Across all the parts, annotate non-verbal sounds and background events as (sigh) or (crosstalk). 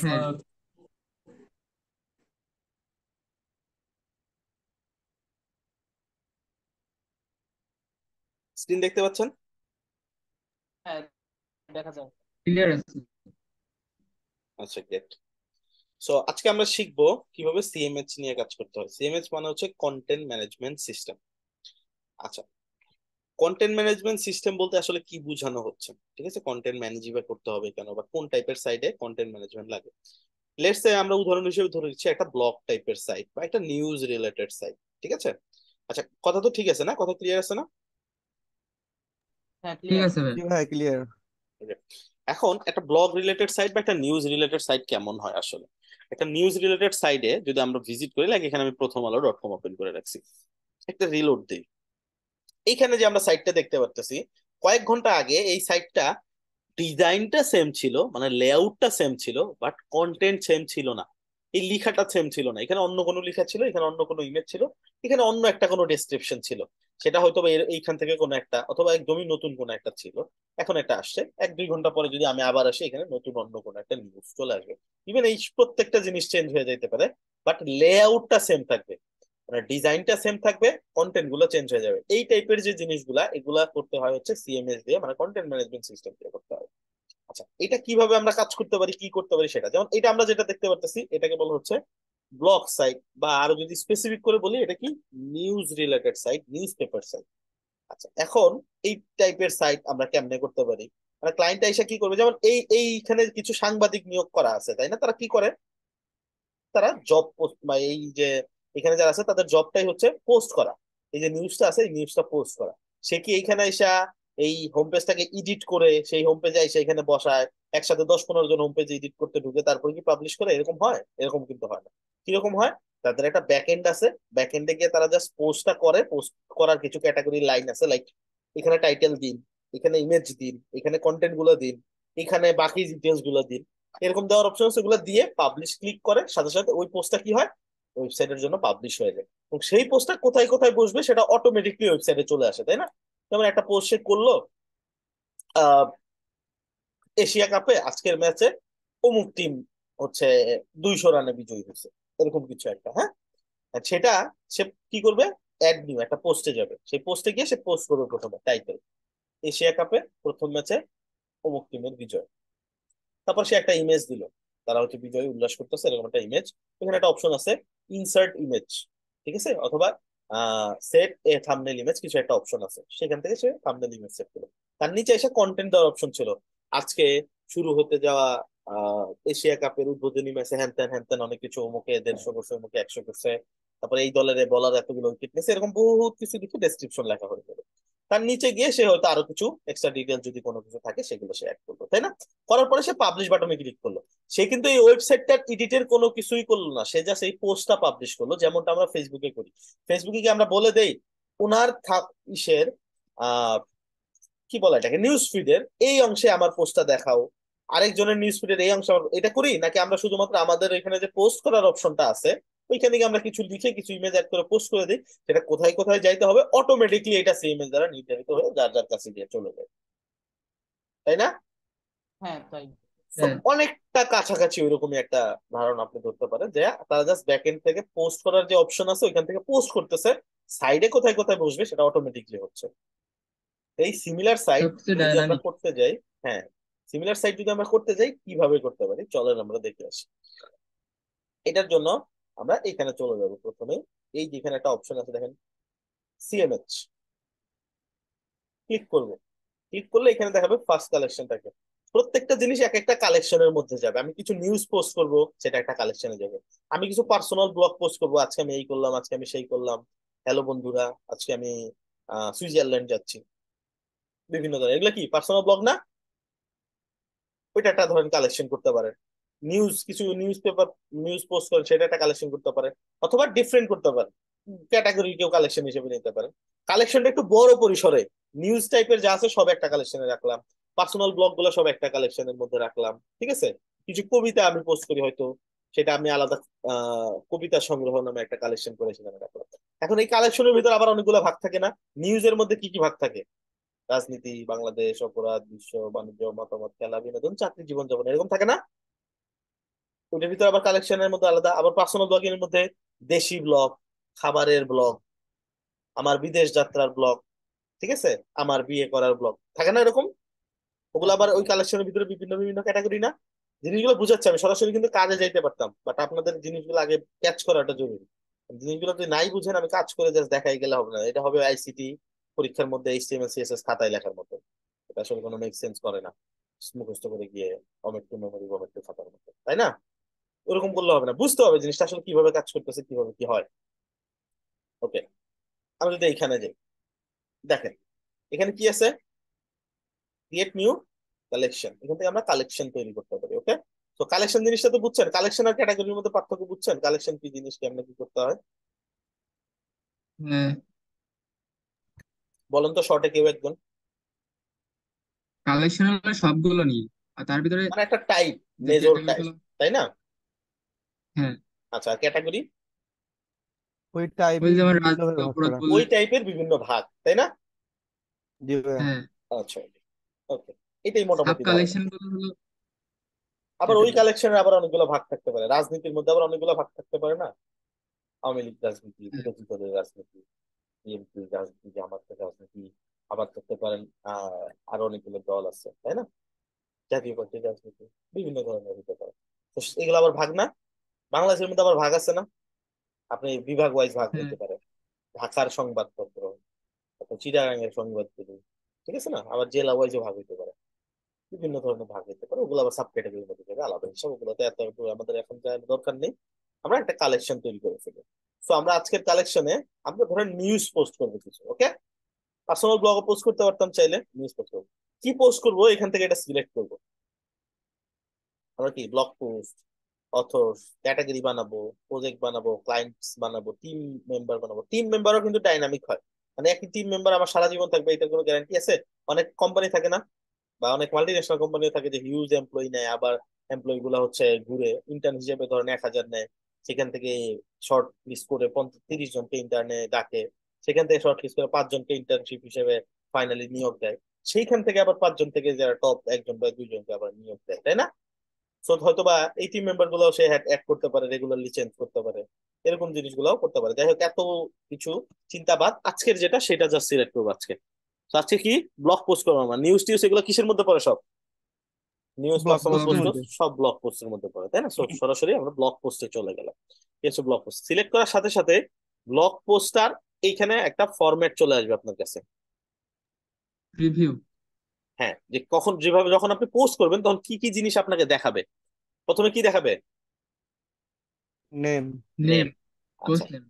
হ্যাঁ স্ক্রিন দেখতে পাচ্ছেন? হ্যাঁ দেখা যায় ক্লিয়ার আচ্ছা গ্রেট সো আজকে আমরা শিখব কীভাবে সিএমএইচ নিয়ে কাজ করতে হয়। সিএমএইচ মানে হচ্ছে কন্টেন্ট ম্যানেজমেন্ট সিস্টেম আচ্ছা কন্টেন্ট ম্যানেজমেন্ট সিস্টেম বলতে আসলে কি বোঝানো হচ্ছে? ঠিক আছে? কন্টেন্ট ম্যানেজমেন্ট করতে হবে কেন? বা কোন টাইপের সাইডে কন্টেন্ট ম্যানেজমেন্ট লাগে? লেটস সে আমরা উদাহরণ হিসেবে ধরে নিচ্ছি একটা ব্লগ টাইপের সাইট বা একটা নিউজ রিলেটেড সাইট ঠিক আছে? আচ্ছা কথা তো ঠিক আছে না? কথা ক্লিয়ার আছে না? হ্যাঁ ঠিক আছে হ্যাঁ ক্লিয়ার এখন একটা ব্লগ রিলেটেড সাইট বা একটা নিউজ রিলেটেড সাইট কেমন হয় আসলে? একটা নিউজ রিলেটেড সাইটে যদি আমরা ভিজিট করি লাইক এখানে আমি প্রথম আলো ডট কম ওপেন করে রাখছি। একটা রিলোড দিই। এইখানে যে আমরা সাইটটা দেখতে পারতেছি, কয়েক ঘণ্টা আগে এই সাইটটা ডিজাইনটা সেম ছিল মানে লেআউটটা সেম ছিল বাট কন্টেন্ট সেম ছিল না। এই লিখাটা সেম ছিল না। এখানে অন্য কোনো লেখা ছিল, এখানে অন্য কোনো ইমেজ ছিল, এখানে অন্য একটা কোনো ডেসক্রিপশন ছিল। সেটা হয়তো এইখান থেকে কোনো একটা, অথবা একদমই নতুন কোনো একটা ছিল। এখন একটা আসছে। এক দুই ঘণ্টা পরে যদি আমি আবার আসি, এখানে নতুন অন্য কোনো একটা নিউজ চলে আসবে। ইভেন এই প্রত্যেকটা জিনিস চেঞ্জ হয়ে যেতে পারে বাট লেআউটটা সেম থাকবে। মানে ডিজাইনটা সেম থাকবে কন্টেন্টগুলো চেঞ্জ হয়ে যাবে। এই টাইপের যে জিনিসগুলা, এগুলা করতে হয় হচ্ছে সিএমএস দিয়ে মানে কন্টেন্ট ম্যানেজমেন্ট সিস্টেম দিয়ে করতে হয়। আচ্ছা এটা কীভাবে আমরা কাজ করতে পারি, কি করতে পারি সেটা। যেমন এটা আমরা যেটা দেখতে পারতেছি, এটাকে বলা হচ্ছে ব্লগ সাইট বা আরও যদি স্পেসিফিক করে বলি, এটা কি news related site news paper site আচ্ছা এখন এই টাইপের সাইট আমরা কেমনে করতে পারি? মানে ক্লায়েন্ট এসে কি করবে? যেমন এই, এইখানে কিছু সাংবাদিক নিয়োগ করা আছে, তাই না? তারা কি করে? তারা জব পোস্ট বা এই যে এখানে যারা আছে, তাদের জবটাই হচ্ছে পোস্ট করা। এই যে নিউজটা আছে, এই নিউজটা পোস্ট করা। সে কি এইখানে এসে এই হোম পেজটাকে এডিট করে সেই হোম পেজে এসে এখানে বসায়? একসাথে দশ পনেরো জন হোম পেজ এডিট করতে ঢুকে তারপরে কি পাবলিশ করে? এরকম হয়? এরকম কিন্তু হয় না। কীরকম হয়? তাদের একটা ব্যাক এন্ড আছে। ব্যাক এন্ডে গিয়ে তারা জাস্ট পোস্টটা করে। পোস্ট করার কিছু ক্যাটাগরি লাইন আছে লাইক এখানে টাইটেল দিন, এখানে ইমেজ দিন, এখানে কন্টেন্টগুলো দিন, এখানে বাকি ডিটেলসগুলো দিন। এরকম দেওয়ার অপশন আছে দিয়ে পাবলিশ ক্লিক করে। সাথে সাথে ওই পোস্টটা কি হয়? ওয়েবসাইটের জন্য পাবলিশ হয়ে যায়। এবং সেই পোস্টটা কোথায় কোথায় বসবে সেটা অটোমেটিকলি ওয়েবসাইটে চলে আসে, তাই না? যেমন একটা পোস্ট সে করল এশিয়া কাপে আজকের ম্যাচে অমুক টিম হচ্ছে দুইশো রানে বিজয়ী হয়েছে, এরকম কিছু একটা হ্যাঁ? সেটা সে কি করবে? অ্যাড নিউ একটা পোস্টে যাবে। সেই পোস্টে গিয়ে সে পোস্ট করবে প্রথমে টাইটেল এশিয়া কাপে প্রথম ম্যাচে অমুক টিমের বিজয়। তারপর সে একটা ইমেজ দিল। তারা হচ্ছে বিজয়, উল্লাস করতেছে, এরকম একটা ইমেজ এখানে একটা অপশন আছে ইনসার্ট ইমেজ ঠিক আছে? অথবা সেট এ থাম্বনেল ইমেজ কিছু একটা অপশন আছে। সেখান থেকে সে থাম্বনেল ইমেজ সেট করল। তার নিচে এসে কন্টেন্ট দেওয়ার অপশন ছিল। আজকে শুরু হতে যাওয়া এশিয়া কাপের উদ্বোধনী ম্যাচে হ্যান ত্যান, হ্যান অনেক কিছু অমুকে, দেড়শো করছে অমুকে, একশো করছে তারপরে এই দলের বলার এতগুলো উইকেট নিয়েছে এরকম বহুত কিছু কিছু ডেসক্রিপশন লেখা হয়ে যাবে তার নিচে গিয়ে সে হয়তো আরও কিছু এক্সট্রা ডিটেল যদি কোনো কিছু থাকে, সেগুলো সে অ্যাড করল, তাই না? করার পরে সে পাবলিশ বাটনে ক্লিক করল। সে কিন্তু এই ওয়েবসাইটটার এডিটের কোনো কিছুই করল না। সে জাস্ট এই পোস্টটা পাবলিশ করল, যেমনটা আমরা ফেসবুকে করি। ফেসবুকে কি আমরা বলে দেই ওনার ইসের কি বলে এটাকে নিউজ ফিডের এই অংশে আমার পোস্টটা দেখাও। আরেকজনের নিউজ ফিডের এই অংশে এটা করি? নাকি আমরা শুধুমাত্র আমাদের এখানে যে পোস্ট করার অপশনটা আছে, ওইখানে গিয়ে আমরা কিছু লিখে, কিছু ইমেজ অ্যাড করে পোস্ট করে দিই, সেটা কোথায় কোথায় যাইতে হবে? অটোমেটিকলি এটা সেই ইমেজ দ্বারা নির্ধারিত হয়ে যার যার কাছে গিয়ে চলে যায়। তাই না? হ্যাঁ তাই। অনেকটা কাছাকাছি ওইরকমই একটা ধারণা আপনি ধরতে পারেন যে তারা জাস্ট ব্যাক এন্ড থেকে পোস্ট করার যে অপশন আছে ওইখান থেকে পোস্ট করতেছে সাইডে কোথায় কোথায় বসবে সেটা অটোমেটিকলি হচ্ছে। এই সিমিলার সাইট যদি আমরা করতে যাই হ্যাঁ সিমিলার সাইট যদি আমরা করতে যাই কীভাবে করতে পারি? চলেন আমরা দেখে আসি। এটার জন্য আমরা এখানে চলে যাব প্রথমে। এই যেখানে একটা অপশন আছে দেখেন সিএমএইচ ক্লিক করব। ক্লিক করলে এখানে দেখাবে ফার্স্ট কালেকশনটাকে প্রত্যেকটা জিনিস এক একটা কালেকশনের মধ্যে যাবে। আমি কিছু নিউজ পোস্ট করব, সেটা একটা কালেকশনে যাবে। আমি কিছু পার্সোনাল ব্লগ পোস্ট করব, আজকে আমি এই করলাম, আজকে আমি সেই করলাম। হ্যালো বন্ধুরা, আজকে আমি সুইজারল্যান্ড যাচ্ছি। বিভিন্ন ধরনের। এগুলো কি পার্সোনাল ব্লগ না? ওইটা একটা ধরেন কালেকশন করতে পারে। নিউজ কিছু নিউজ পেপার নিউজ পোস্ট করেন, সেটা একটা কালেকশন করতে পারে। অথবা ডিফারেন্ট করতে পারে। ক্যাটাগরি কেউ কালেকশন হিসেবে নিতে পারে। কালেকশনটা একটু বড় পরিসরে। নিউজ টাইপের যা আছে, সব একটা কালেকশনে রাখলাম। পার্সোনাল ব্লগগুলো সব একটা কালেকশনের মধ্যে রাখলাম, ঠিক আছে? কিছু কবিতা আমি পোস্ট করি হয়তো, সেটা আমি আলাদা কবিতা সংগ্রহ নামে একটা কালেকশন করে এখন এই কালেকশনের ভিতরে আবার অনেকগুলো ভাগ থাকে না? নিউজের মধ্যে কি কি ভাগ থাকে? রাজনীতি, বাংলাদেশ, অপরাধ, বিশ্ব, বাণিজ্য, মতামত, খেলা, বিনোদন, চাকরি, জীবনযাপন, এরকম থাকে না? ওইটার ভিতরে আবার কালেকশনের মধ্যে আলাদা, আবার পার্সোনাল ব্লগিং এর মধ্যে দেশি ব্লগ খাবারের ব্লগ আমার বিদেশ যাত্রার ব্লগ ঠিক আছে? আমার বিয়ে করার ব্লগ থাকে না এরকম? ওগুলো আবার ওই কালেকশনের ভিতরে বিভিন্ন বিভিন্ন ক্যাটাগরি না? জিনিসগুলো বুঝাচ্ছে আমি, সরাসরি কিন্তু কাজে যাইতে পারতাম। বাট আপনাদের জিনিসগুলো আগে ক্যাচ করাটা জরুরি। জিনিসগুলো যদি নাই বুঝেন, আমি কাজ করে জাস্ট দেখাই গেলে হবে না। এটা হবে আইসিটি পরীক্ষার মধ্যে এইচটিএমএল সিএসএস খাতায় লেখার মতো। এটা আসলে কোনো মেক সেন্স করে না। মুখস্থ করে গিয়ে অমেক টু মেমোরি অমেক টু খাতার মতো। তাই না? ওরকম করলে হবে না। বুঝতে হবে জিনিসটা আসলে কীভাবে কাজ করতেছে, কীভাবে কি হয়। ওকে আমি যদি এইখানে যাই। দেখেন, এখানে কি আছে? ক্রিয়েট নিউ কালেকশন এখান থেকে আমরা কালেকশন তৈরি করতে পারি ওকে তো কালেকশন জিনিসটা তো বুঝছেন কালেকশন আর ক্যাটাগরির মধ্যে পার্থক্য বুঝছেন? কালেকশন কি জিনিস কেমনে কি করতে হয়? হ্যাঁ। বলেন তো শর্টে কেউ একজন। কালেকশন হলো সবগুলো নিয়ে আর তার ভিতরে মানে একটা টাইপ মেজর টাইপ তাই না? হ্যাঁ। আচ্ছা ক্যাটাগরি ওই ওই যেমন বিভিন্ন রাজনীতি অপরাধ ওই টাইপের বিভিন্ন ভাগ তাই না? জি হ্যাঁ। আচ্ছা। ওকে এটাই মোটামুটি কালেকশনগুলো হলো আবার ওই কালেকশনের আবার অনেকগুলো ভাগ থাকতে পারে। রাজনীতির মধ্যে আবার অনেকগুলো ভাগ থাকতে পারে না? আওয়ামী লীগ রাজনীতি হ্যাঁ। বিরোধী দলের রাজনীতি বিএনপি রাজনীতি জামাতের রাজনীতি আবার থাকতে পারেন আহ আরও অনেকগুলো দল আছে তাই না? জাতীয় পার্টির রাজনীতি বিভিন্ন ধরনের হতে পারে। তো এগুলো আবার ভাগ না? বাংলাদেশের মধ্যে আবার ভাগ আছে না? আপনি বিভাগ ওয়াইজ ভাগ হ্যাঁ। পারেন। পারে ঢাকার সংবাদপত্র তারপর চিটাগাঙের সংবাদগুলো ঠিক আছে না? আবার জেলা ওয়াইজও ভাগ হতে পারে। বিভিন্ন ধরনের ভাগ হতে পারে। ওগুলো আবার সাব ক্যাটাগরির মধ্যে যাবে। আলাদা হিসাব, ওগুলোতে এত আমাদের এখন দরকার নেই। আমরা একটা কালেকশন তৈরি করে ফেলি। তো আমরা আজকের কালেকশনে আমরা ধরেন নিউজ পোস্ট করব কিছু ওকে পার্সোনাল ব্লগ পোস্ট করতে পারতাম চাইলে নিউজ পোস্ট করব। কি পোস্ট করব? এখান থেকে এটা সিলেক্ট করব। আমরা কি ব্লগ পোস্ট অথর্স ক্যাটাগরি বানাবো প্রজেক্ট বানাবো ক্লায়েন্টস বানাবো টিম মেম্বার বানাবো। টিম মেম্বারও কিন্তু ডাইনামিক হয়। মানে একই টিম মেম্বার আমার সারা জীবন থাকবে এটার কোনো গ্যারান্টি আছে? অনেক কোম্পানি থাকে না? বা অনেক মাল্টিনেশনাল কোম্পানিও থাকে যে হিউজ এমপ্লয়ি নেয়, আবার এমপ্লয়ি গুলা হচ্ছে ঘুরে ইন্টার্ন হিসেবে ধরেন এক হাজার নেয়, সেখান থেকে শর্ট লিস্ট করে তিরিশ জনকে ইন্টার্নে ডাকে, সেখান থেকে শর্ট লিস্ট করে পাঁচজনকে ইন্টার্নশিপ হিসেবে ফাইনালি নিয়োগ দেয়। সেইখান থেকে আবার পাঁচজন থেকে যারা টপ একজন বা দুইজনকে আবার নিয়োগ দেয়, তাই না? সো হয়তো বা এই টিম মেম্বার গুলাও সে অ্যাড করতে পারে রেগুলারলি চেঞ্জ করতে পারে। এরকম জিনিসগুলাও করতে পারে। যাই হোক এত কিছু চিন্তাবাদ আজকের যেটা সেটা জাস্ট সিলেক্ট করব আজকে। তো আজকে কি? ব্লগ পোস্ট করব আমরা। নিউজ টিউজ এগুলো কিসের মধ্যে পড়ে সব? নিউজ সব ব্লগ পোস্টের মধ্যে পড়ে তাই না? সরাসরি আমরা ব্লগ পোস্টে চলে গেলাম। কিছু ব্লগ পোস্ট সিলেক্ট করার সাথে সাথে ব্লগ পোস্টার এইখানে একটা ফরম্যাট চলে আসবে আপনার কাছে। রিভিউ হ্যাঁ যে কখন যেভাবে যখন আপনি পোস্ট করবেন তখন কি কি জিনিস আপনাকে দেখাবে? প্রথমে কি দেখাবে? Name name post name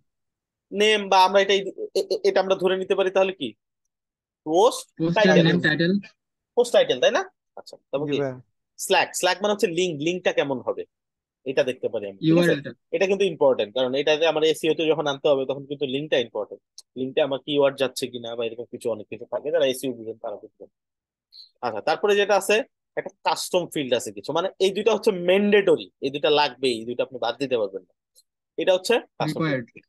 name বা আমরা এটাই এ- এ- এটা আমরা ধরে নিতে পারি তাহলে কি? Post title title post title তাই না? আচ্ছা তারপর কি? স্ল্যাক স্ল্যাক মানে হচ্ছে লিঙ্ক লিঙ্কটা কেমন হবে? এটা দেখতে পারি আমি এটা কিন্তু ইম্পর্টেন্ট কারণ এটাতে আমার এসইও তে যখন আনতে হবে তখন কিন্তু লিঙ্কটা ইম্পর্টেন্ট লিঙ্কটা আমার কিওয়ার্ড যাচ্ছে কিনা বা এরকম কিছু অনেক কিছু থাকে যারা এসইও বুঝেন তারা বুঝবেন। আচ্ছা তারপরে যেটা আছে একটা কাস্টম ফিল্ড আছে কিছু। মানে এই দুইটা হচ্ছে ম্যান্ডেটরি এই দুইটা লাগবে এই দুইটা আপনি বাদ দিতে পারবেন না। এটা হচ্ছে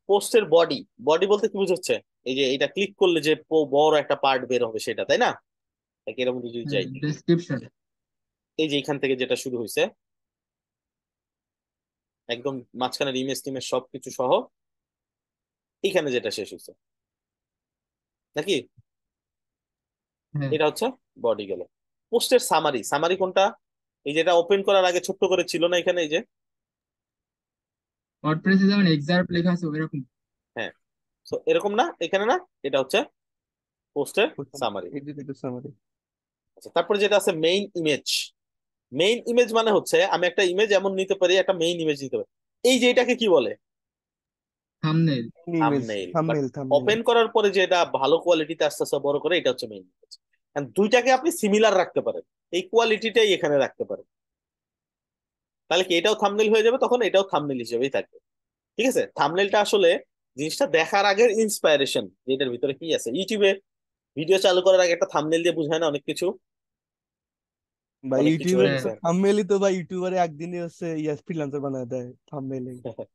পোস্টের বডি বডি বলতে কি বুঝাচ্ছে? এই যে এটা ক্লিক করলে যে বড় একটা পার্ট বের হবে সেটা তাই না? এরকম যদি যাই ডেসক্রিপশন এই যে এখান থেকে যেটা শুরু হয়েছে একদম মাঝখানের ইমেজ টিমেজ সবকিছু সহ এইখানে যেটা শেষ হয়েছে নাকি? হ্যাঁ। এটা হচ্ছে বডি গেল। পোস্টের সামারি সামারি কোনটা? এই যেটা ওপেন করার আগে ছোট্ট করে ছিল না এখানে এই যে? ওয়ার্ডপ্রেসে যেমন এক্সাম্পল লেখা আছে ওইরকম। হ্যাঁ। তো এরকম না? এখানে না? এটা হচ্ছে পোস্টের সামারি সামারি আচ্ছা তারপরে যেটা আছে মেইন ইমেজ মেইন ইমেজ মানে হচ্ছে আমি একটা ইমেজ এমন নিতে পারি একটা মেইন ইমেজ নিতে পারি। এই যে এটাকে কি বলে? থাম্বনেইল থাম্বনেল থাম্বনেল ওপেন করার পরে যে এটা ভালো কোয়ালিটিতে আস্তে আস্তে বড় করে এটা হচ্ছে মেইন ইমেজ দুইটাকে আপনি সিমিলার রাখতে পারেন। এই কোয়ালিটিটাই এখানে রাখতে পারেন। তাহলে কি এটাও থাম্বনেল হয়ে যাবে? তখন এটাও থাম্বনেল হিসেবেই থাকবে। ঠিক আছে? থাম্বনেলটা আসলে জিনিসটা দেখার আগের ইন্সপায়ারেশন যেটার ভিতরে কি আছে। ইউটিউবে ভিডিও চালু করার আগে একটা থাম্বনেল দিয়ে বুঝায় না অনেক কিছু? বা কিছু থাম্বনেলই তো বা ইউটিউবারে একদিনে হচ্ছে ইয়া ফ্রিল্যান্সার বানায় দেয় থাম্বনেলে (laughs)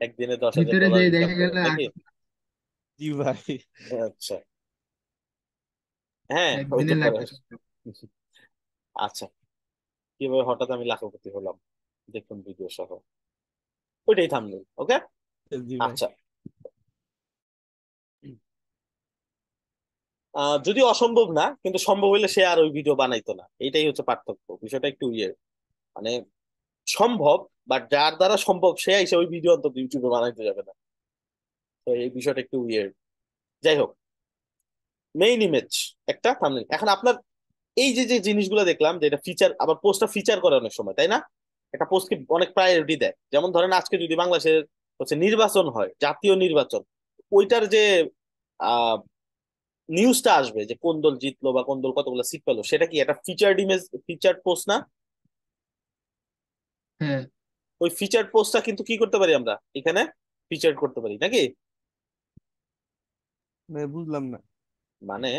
একদিনে দশ হাজার ভিতরে যে দেখা গেল জি ভাই। আচ্ছা। হ্যাঁ হইতে পারে। আচ্ছা কীভাবে হঠাৎ আমি লাখপতি হলাম? দেখুন ভিডিও সহ। ওইটাই থামনেল ওকে জি ভাই। আচ্ছা। আহ, যদি অসম্ভব না কিন্তু সম্ভব হইলে সে আর ওই ভিডিও বানাইতো না। এটাই হচ্ছে পার্থক্য। বিষয়টা একটু ইয়ে মানে সম্ভব বাট যার দ্বারা সম্ভব সে এসে ওই ভিডিও অন্তত ইউটিউবে বানাইতে যাবে না। তো এই বিষয়টা একটু উইয়ার্ড যাই হোক মেইন ইমেজ একটা থাম্বনেল এখন আপনার এই যে যে জিনিসগুলো দেখলাম যে এটা ফিচার আবার পোস্টটা ফিচার করে অনেক সময় তাই না? একটা পোস্টকে অনেক প্রায়োরিটি দেয়। যেমন ধরেন আজকে যদি বাংলাদেশের হচ্ছে নির্বাচন হয় জাতীয় নির্বাচন ওইটার যে নিউজটা আসবে যে কোন দল জিতলো বা কোন দল কতগুলো সিট পেল সেটা কি একটা ফিচার ইমেজ ফিচার পোস্ট না? হ্যাঁ। ওই ফিচার্ড পোস্টটা কিন্তু কি করতে পারি আমরা? এখানে ফিচার করতে পারি নাকি? মানে বুঝলাম না। মানে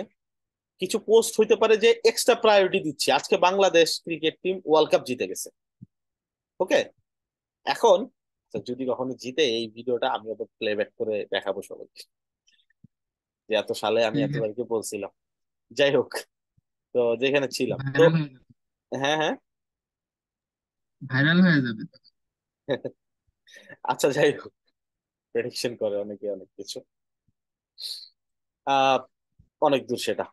কিছু পোস্ট হইতে পারে যে এক্সট্রা প্রায়োরিটি দিচ্ছি। আজকে Bangladesh cricket team world cup জিতে গেছে। ওকে এখন আচ্ছা, যদি কখনো জিতে এই ভিডিওটা আমি ওদের প্লেব্যাক করে দেখাবো সবাইকে। যে এত সালে আমি ঠিক এত আছে। তারিখে বলছিলাম? যাই হোক তো যেখানে ছিলাম। তো হয়ে হ্যাঁ হ্যাঁ। ভাইরাল হয়ে যাবে (laughs) আচ্ছা যাই হোক। প্রেডিকশন করে অনেকে অনেক কিছু। আহ অনেক দূর সেটা।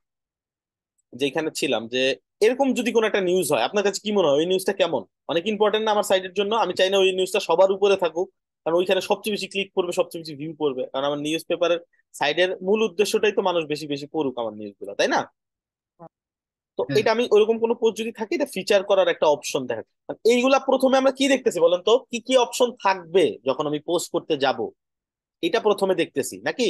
যেখানে ছিলাম যে এরকম যদি কোনো একটা নিউজ হয় আপনার কাছে কি মনে হয়? ওই নিউজটা কেমন? অনেক ইম্পর্টেন্ট না আমার সাইটের জন্য? আমি চাই না ওই নিউজটা সবার উপরে থাকুক কারণ ওইখানে সবচেয়ে বেশি ক্লিক করবে সবচেয়ে বেশি ভিউ করবে। কারণ আমার নিউজ পেপারের সাইডের মূল উদ্দেশ্যটাই তো মানুষ বেশি বেশি পড়ুক আমার নিউজ নিউজগুলো তাই না? তো হ্যাঁ। এটা আমি ওইরকম কোনো পোস্ট যদি থাকে এটা ফিচার করার একটা অপশন দেখা। মানে এইগুলা প্রথমে আমরা কি দেখতেছি বলেন তো? কি কি অপশন থাকবে যখন আমি পোস্ট করতে যাব? এটা প্রথমে দেখতেছি নাকি?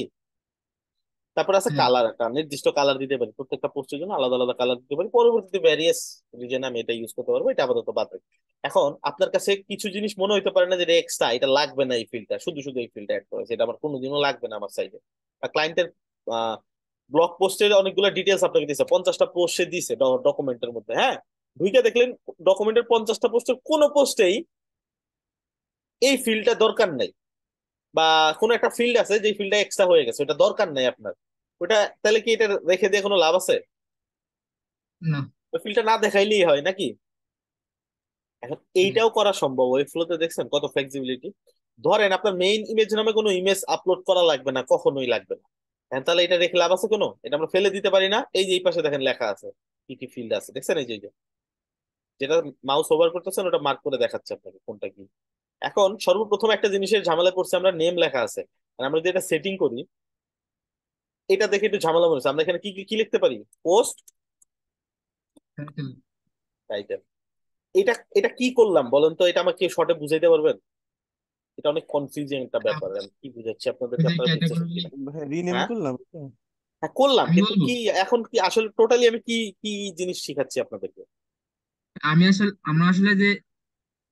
তারপর আছে। কালার একটা নির্দিষ্ট কালার দিতে পারি প্রত্যেকটা পোস্টের জন্য আলাদা আলাদা কালার দিতে পারি পরবর্তীতে ভ্যারিয়াস রিজনে আমি এটা ইউজ করতে পারব এটা আপাতত বাদ রাখি। এখন আপনার কাছে কিছু জিনিস মনে হইতে পারে না যে এক্সট্রা এটা লাগবে না এই ফিল্ডটা শুধু শুধু এই ফিল্ডটা অ্যাড করেছে এটা আমার কোনোদিনও লাগবে না আমার সাইডে বা ক্লায়েন্টের ব্লগ পোস্টের অনেকগুলো ডিটেলস আপনাকে দিছে পঞ্চাশটা পোস্টে দিছে ডকুমেন্টের মধ্যে হ্যাঁ? ঢুকে দেখলেন ডকুমেন্টের পঞ্চাশটা পোস্টের কোনো পোস্টেই এই ফিল্ডটা দরকার নাই। বা কোনো একটা ফিল্ড আছে যে ফিল্ডটা এক্সট্রা হয়ে গেছে ওটা দরকার নাই আপনার। ওটা তাহলে কি এটা রেখে দিয়ে কোনো লাভ আছে? না। ওই না দেখাইলেই হয় নাকি? এখন এইটাও করা সম্ভব। ওই ফ্লোতে দেখছেন কত ফ্লেক্সিবিলিটি ধরেন আপনার মেইন ইমেজ নামে কোনো ইমেজ আপলোড করা লাগবে না কখনোই লাগবে না। হ্যাঁ তাহলে এটা রেখে লাভ আছে কোনো? এটা আমরা ফেলে দিতে পারি না। এই যে এই পাশে দেখেন লেখা আছে কি কি ফিল্ড আছে। দেখছেন এই যে। যেটা মাউস ওভার করতেছেন ওটা মার্ক করে দেখাচ্ছে আপনাকে কোনটা কি। এখন সর্বপ্রথম একটা জিনিসের ঝামেলা করছে আমরা নেম লেখা আছে। আর আমরা যদি এটা সেটিং করি এটা দেখে একটু ঝামেলা মনে হচ্ছে। আমরা এখানে কি কি- কি লিখতে পারি? পোস্ট টাইটেল এটা এটা কি করলাম বলেন তো? এটা আমাকে শর্টে বুঝাইতে পারবেন? এটা অনেক কনফিউজিং একটা ব্যাপার। আমি কি বুঝাচ্ছি আপনাদের রিনেম হ্যাঁ? করলাম হ্যাঁ করলাম কিন্তু কি এখন কি আসলে টোটালি আমি কি কি জিনিস শিখাচ্ছি আপনাদেরকে? আমি আসলে আমরা আসলে যে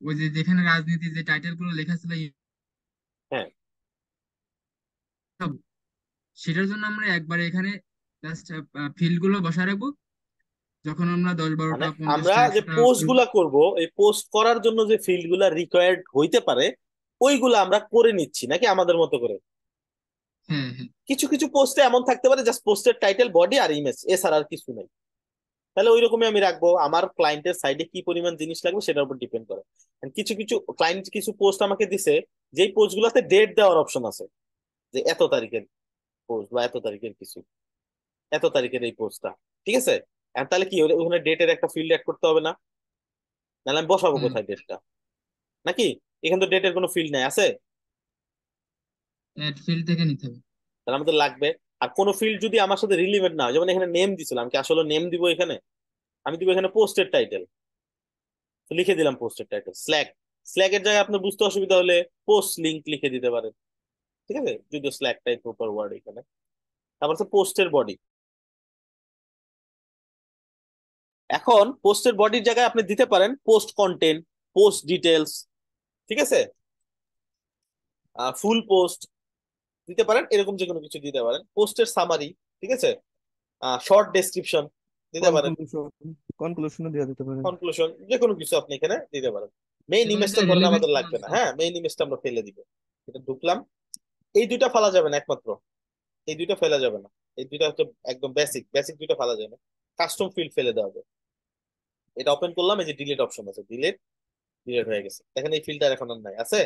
ওই যে যেখানে রাজনীতি যে টাইটেলগুলো লেখা ছিল হ্যাঁ। সেটার জন্য আমরা একবার এখানে জাস্ট ফিল্ডগুলো বসায় রাখব। যখন আমরা দশ মানে বারোটা আমরা যে পোস্টগুলা করব এই পোস্ট করার জন্য যে ফিল্ডগুলা রিকোয়ার্ড হইতে পারে ওইগুলা আমরা করে নিচ্ছি নাকি আমাদের মতো করে? হ্যাঁ হ্যাঁ। কিছু কিছু পোস্টে এমন থাকতে পারে জাস্ট পোস্টের টাইটেল বডি আর ইমেজ এছাড়া আর কিছু নাই। তাহলে ওই রকমই আমি রাখব আমার ক্লায়েন্টের সাইডে কি পরিমাণ জিনিস লাগবে সেটার উপর ডিপেন্ড করে। কিছু কিছু ক্লায়েন্ট কিছু পোস্ট আমাকে দিছে যেই পোস্ট গুলাতে ডেট দেওয়ার অপশন আছে যে এত তারিখের। পোস্ট বা এত তারিখের কিছু। এত তারিখের এই পোস্টটা ঠিক আছে? তাহলে কি ওখানে ডেটের একটা ফিল্ড অ্যাড করতে হবে না? নাহলে আমি বসাবো কোথায় ডেটটা নাকি? এখানে তো ডেটের কোনো ফিল্ড নাই আছে? অ্যাড ফিল্ড থেকে নিতে হবে। তাহলে আমাদের লাগবে। আর কোনো ফিল্ড যদি আমার সাথে রিলিভেন্ট না হয় যেমন এখানে নেম দিছিলাম কি আসলে নেম দিব এখানে? আমি দিব এখানে পোস্টের টাইটেল লিখে দিলাম পোস্টের টাইটেল স্ল্যাক স্ল্যাকের জায়গায় আপনার বুঝতে অসুবিধা হলে পোস্ট লিংক লিখে দিতে পারেন। ঠিক আছে? যদিও স্ল্যাকটাই প্রপার ওয়ার্ড এখানে। তারপর হচ্ছে পোস্টের বডি এখন পোস্টের বডির জায়গায় আপনি দিতে পারেন পোস্ট কন্টেন্ট পোস্ট ডিটেলস ঠিক আছে? ফুল পোস্ট দিতে পারেন এরকম যে কোনো কিছু দিতে পারেন। পোস্টের সামারি ঠিক আছে? শর্ট ডেসক্রিপশন দিতে পারেন। কনক্লুশনও দেওয়া দিতে পারেন। কনক্লুশন যে কোনো কিছু আপনি এখানে দিতে পারেন। মেইন ইমেজটা relevant আমাদের লাগবে না। হ্যাঁ। মেইন ইমেজটা আমরা ফেলে দিব। এটা ঢুকলাম। এই দুইটা ফেলা যাবে না একমাত্র। এই দুইটা ফেলা যাবে না। এই দুইটা হচ্ছে একদম বেসিক বেসিক দুইটা ফেলা যাবে না। কাস্টম ফিল্ড ফেলে দেওয়া হবে। এটা ওপেন করলাম এই যে ডিলিট অপশন আছে। ডিলিট ডিলিট হয়ে গেছে। দেখেন এই ফিল্টার এখন আর নাই। আছে?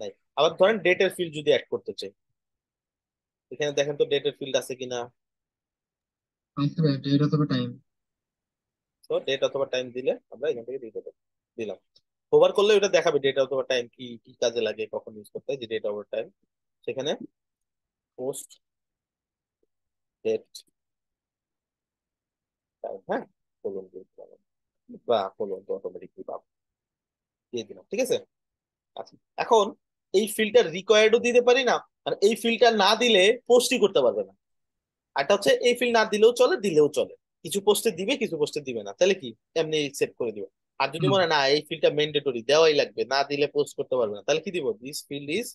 নাই। আবার ধরেন ডেটের ফিল্ড যদি অ্যাড করতে চাই। এখানে দেখেন তো ডেটের ফিল্ড আছে কিনা। আচ্ছা ডেট অথবা টাইম তো ডেট অথবা টাইম দিলে আমরা এখান থেকে দিতে দেবো দিলাম। হোভার করলে ওটা দেখাবে ডেট অথবা টাইম কি কি কাজে লাগে, কখন ইউজ করতে যে ডেট অথবা টাইম সেখানে পোস্ট ডেট হ্যাঁ? বা তো অটোমেটিকলি পাবো। দিয়ে দিলাম, ঠিক আছে? আচ্ছা এখন এই ফিল্টার রিকোয়ার্ডও দিতে পারি না, আর এই ফিল্টার না দিলে পোস্টই করতে পারবে না। আরটা হচ্ছে, এই ফিল্ড না দিলেও চলে দিলেও চলে। কিছু পোস্টে দিবে, কিছু পোস্টে দিবে না। তাহলে কি? এমনি সেভ করে দিবে। আর যদি মনে হয় না এই ফিল্ডটা ম্যান্ডেটরি দেওয়াই লাগবে না দিলে পোস্ট করতে পারবে না তাহলে কি দিব? দিস ফিল্ড ইজ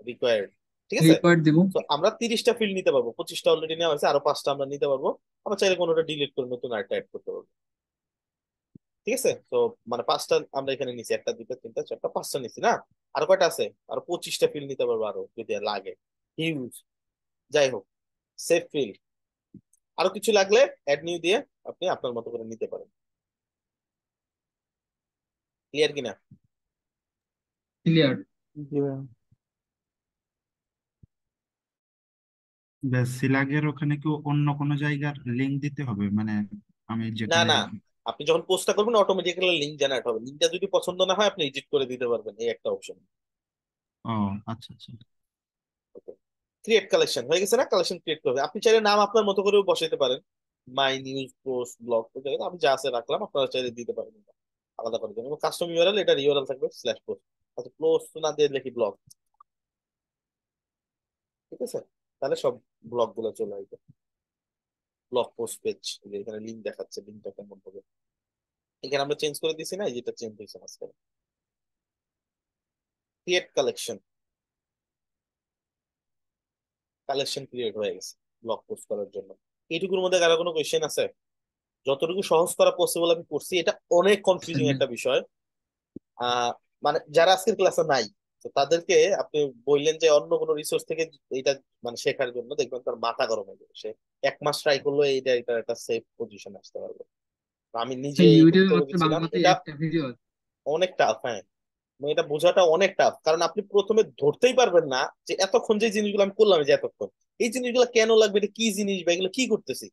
রিকোয়ার্ড ঠিক আছে? রিকোয়ার্ড দিব। তো আমরা তিরিশটা ফিল্ড নিতে পারব পঁচিশটা অলরেডি নেওয়া হয়েছে আরও পাঁচটা আমরা নিতে পারব। আমরা চাইলে কোনোটা ডিলিট করে নতুন আরেকটা অ্যাড করতে পারব। ঠিক আছে? তো মানে পাঁচটা আমরা এখানে নিছি একটা দুটো তিনটা চারটা পাঁচটা নিছি না? আর কয়টা আছে? আরও পঁচিশটা ফিল্ড নিতে পারব আরও যদি লাগে। হিউজ যাই হোক সেফ ফিল্ড আরও কিছু লাগলে অ্যাড নিউ দিয়ে আপনি আপনার মতো করে নিতে পারেন। ক্লিয়ার কিনা? ক্লিয়ার সিলাগের ওখানে কি অন্য কোনো জায়গার লিংক দিতে হবে? মানে আমি না না। আপনি যখন পোস্টটা করবেন অটোমেটিক্যালি লিঙ্ক জেনারেট হবে। লিঙ্কটা যদি পছন্দ না হয় আপনি এডিট করে দিতে পারবেন এই একটা অপশন ও আচ্ছা আচ্ছা। ক্রিয়েট কালেকশন হয়ে গেছে না? কালেকশন ক্রিয়েট করবে। আপনি চাইলে নাম আপনার মতো করেও বসাইতে পারেন। মাই নিউজ পোস্ট ব্লগ আমি যা আছে রাখলাম, আপনারা চাইলে দিতে পারেন। আলাদা করে দেবেন। কাস্টম ইউআরএল এটা ইউআরএল থাকবে স্ল্যাশ পোস্ট আচ্ছা পোস্ট না দিয়ে লিখি ব্লগ ঠিক আছে? তাহলে সব ব্লগগুলো চলে আসবে। ব্লগ পোস্ট পেজ এখানে লিঙ্ক দেখাচ্ছে লিঙ্কটা কেমন হবে? এখানে আমরা চেঞ্জ করে দিছি না? যেটা চেঞ্জ হয়েছে আজকে ক্রিয়েট কালেকশন কালেকশন ক্রিয়েট হয়ে গেছে ব্লগ পোস্ট করার জন্য। এইটুকুর মধ্যে কারও কোনো কোয়েশ্চেন আছে? যতটুকু সহজ করা পসিবল আমি করছি এটা অনেক কনফিউজিং একটা বিষয়। মানে যারা আজকের ক্লাসে নাই তো তাদেরকে আপনি বললেন যে অন্য কোনো রিসোর্স থেকে এটা মানে শেখার জন্য দেখবেন তার মাথা গরম হয়ে যাবে। সে এক মাস ট্রাই করল এইটা এটা একটা সেফ পজিশন আসতে পারবে। আমি নিজে সেই এই ইউটিউবে বক্তব্য মাত্র দিচ্ছিলাম বাংলাতে এটা একটা ভিডিও অনেক টাফ হ্যাঁ। এটা বোঝাটা অনেক টাফ কারণ আপনি প্রথমে ধরতেই পারবেন না যে এতক্ষণ যে জিনিসগুলো আমি করলাম যে এতক্ষণ, এই জিনিসগুলো কেন লাগবে, এটা কি জিনিস বা এগুলো কি করতেছি?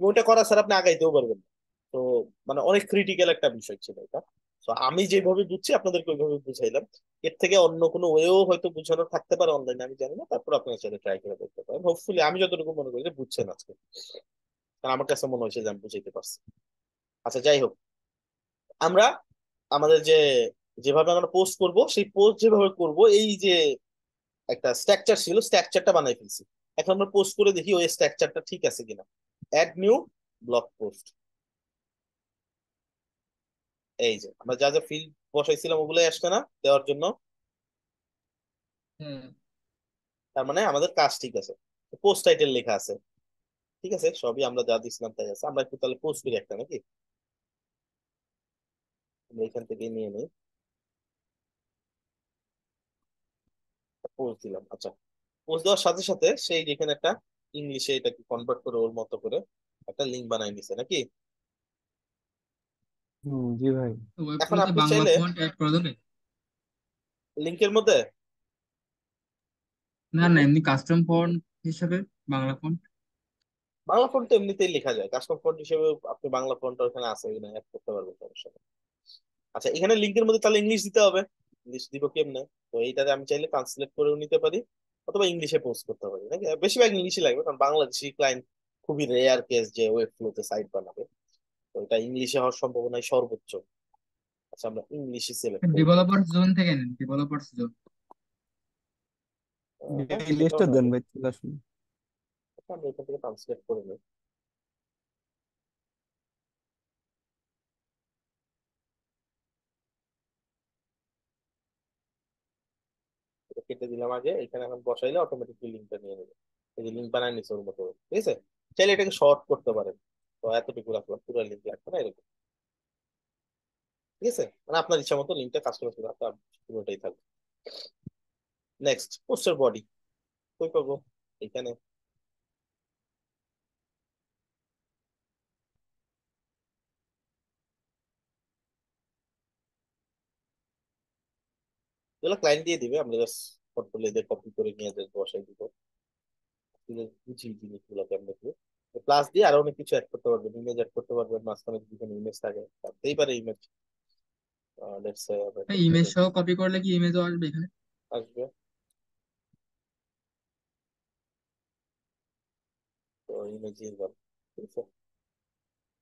ওইটা করা ছাড়া আপনি আগাইতেও পারবেন না। তো মানে অনেক ক্রিটিক্যাল একটা বিষয় ছিল এটা। তো আমি যেভাবে বুঝছি, আপনাদেরকে ওইভাবে বুঝাইলাম। এর থেকে অন্য কোনো ওয়েও হয়তো বুঝানোর থাকতে পারে অনলাইনে আমি জানি না। তারপর আপনার সাথে ট্রাই করে দেখতে পারেন। হোপফুলি আমি যতটুকু মনে করি যে বুঝছেন আজকে। আমার কাছে মনে হয়েছে যে আমি বুঝাইতে পারছি। আচ্ছা যাই হোক। আমরা আমাদের যে যেভাবে আমরা পোস্ট করব সেই পোস্ট যেভাবে করব এই যে একটা স্ট্রাকচার ছিল স্ট্রাকচারটা বানাই ফেলছি। এখন আমরা পোস্ট করে দেখি ওই স্ট্রাকচারটা ঠিক আছে কিনা। অ্যাড নিউ ব্লগ পোস্ট এই যে আমরা যা যা ফিল্ড বসাইছিলাম ওগুলোই আসছে না দেওয়ার জন্য। তার মানে আমাদের কাজ ঠিক আছে। পোস্ট টাইটেল লেখা আছে। ঠিক আছে? সবই আমরা যা দিছিলাম তাই আছে। আমরা একটু তাহলে পোস্ট করি একটা নাকি? আমরা এখান থেকে নিয়ে নিই। পোস্ট দিলাম আচ্ছা পোস্ট দেওয়ার সাথে সাথে সেই যেখানে একটা ইংলিশে এটাকে কনভার্ট করে ওর মতো করে একটা লিঙ্ক বানাই নিছে নাকি? হুম জি ভাই। এখন ওয়েবসাইটে আপনি বাংলা চাইলে- ফন্ট অ্যাড করে দেবে? লিঙ্কের মধ্যে? না না এমনি কাস্টম ফন্ট হিসাবে বাংলা ফন্ট বাংলা ফন্ট তো এমনিতেই লেখা যায়। কাস্টম ফন্ট হিসেবে আপনি বাংলা ফন্ট ওখানে আছে কিনা অ্যাড করতে পারবেন সমস্যা আচ্ছা এখানে লিঙ্কের মধ্যে তাহলে ইংলিশ দিতে হবে। ইংলিশ দিব কেমনে? তো এইটাতে আমি চাইলে ট্রান্সলেট করেও নিতে পারি অথবা ইংলিশে পোস্ট করতে পারি নাকি? বেশিরভাগ ইংলিশে লাগবে কারণ বাংলাদেশি ক্লায়েন্ট খুবই রেয়ার কেস যে ওয়েব ফ্লোতে সাইট বানাবে। তো এটা ইংলিশে হওয়ার সম্ভাবনাই সর্বোচ্চ। আচ্ছা আমরা ইংলিশে সিলেক্ট করি। ডেভেলপার্স জোন থেকে নেন ডেভেলপার্স জোন লিস্টটা দেন ভাই আসুন। আমরা এখান থেকে ট্রান্সলেট করে নিই। কেটে দিলাম আগে, এখানে এখন বসাইলে অটোমেটিকলি লিঙ্কটা নিয়ে নেবে। এই যে লিঙ্ক বানায় নিচ্ছে ওর মতো ঠিক আছে? চাইলে এটাকে শর্ট করতে পারেন। তো এতটুকু রাখলাম পুরো লিঙ্ক লাগবে না, এরকম। ঠিক আছে? মানে আপনার ইচ্ছা মতো লিঙ্কটা কাস্টমাইজ করে আপনার পুরোটাই থাকবে। নেক্সট পোস্টার বডি কই পাবো? এখানে। এগুলো ক্লায়েন্ট দিয়ে দিবে আমরা জাস্ট পোর্টফোলিও দিয়ে কপি করে নিয়ে জাস্ট বসাই দিব। বুঝি জিনিসগুলো কেমন কি প্লাস দিয়ে আরও অনেক কিছু অ্যাড করতে পারবেন ইমেজ অ্যাড করতে পারবেন মাঝখানে যদি ইমেজ থাকে থাকতেই পারে ইমেজ লেটস সে ইমেজ সহ কপি করলে কি ইমেজও আসবে এখানে? আসবে। তো ইমেজ ইনভলভ ঠিক আছে?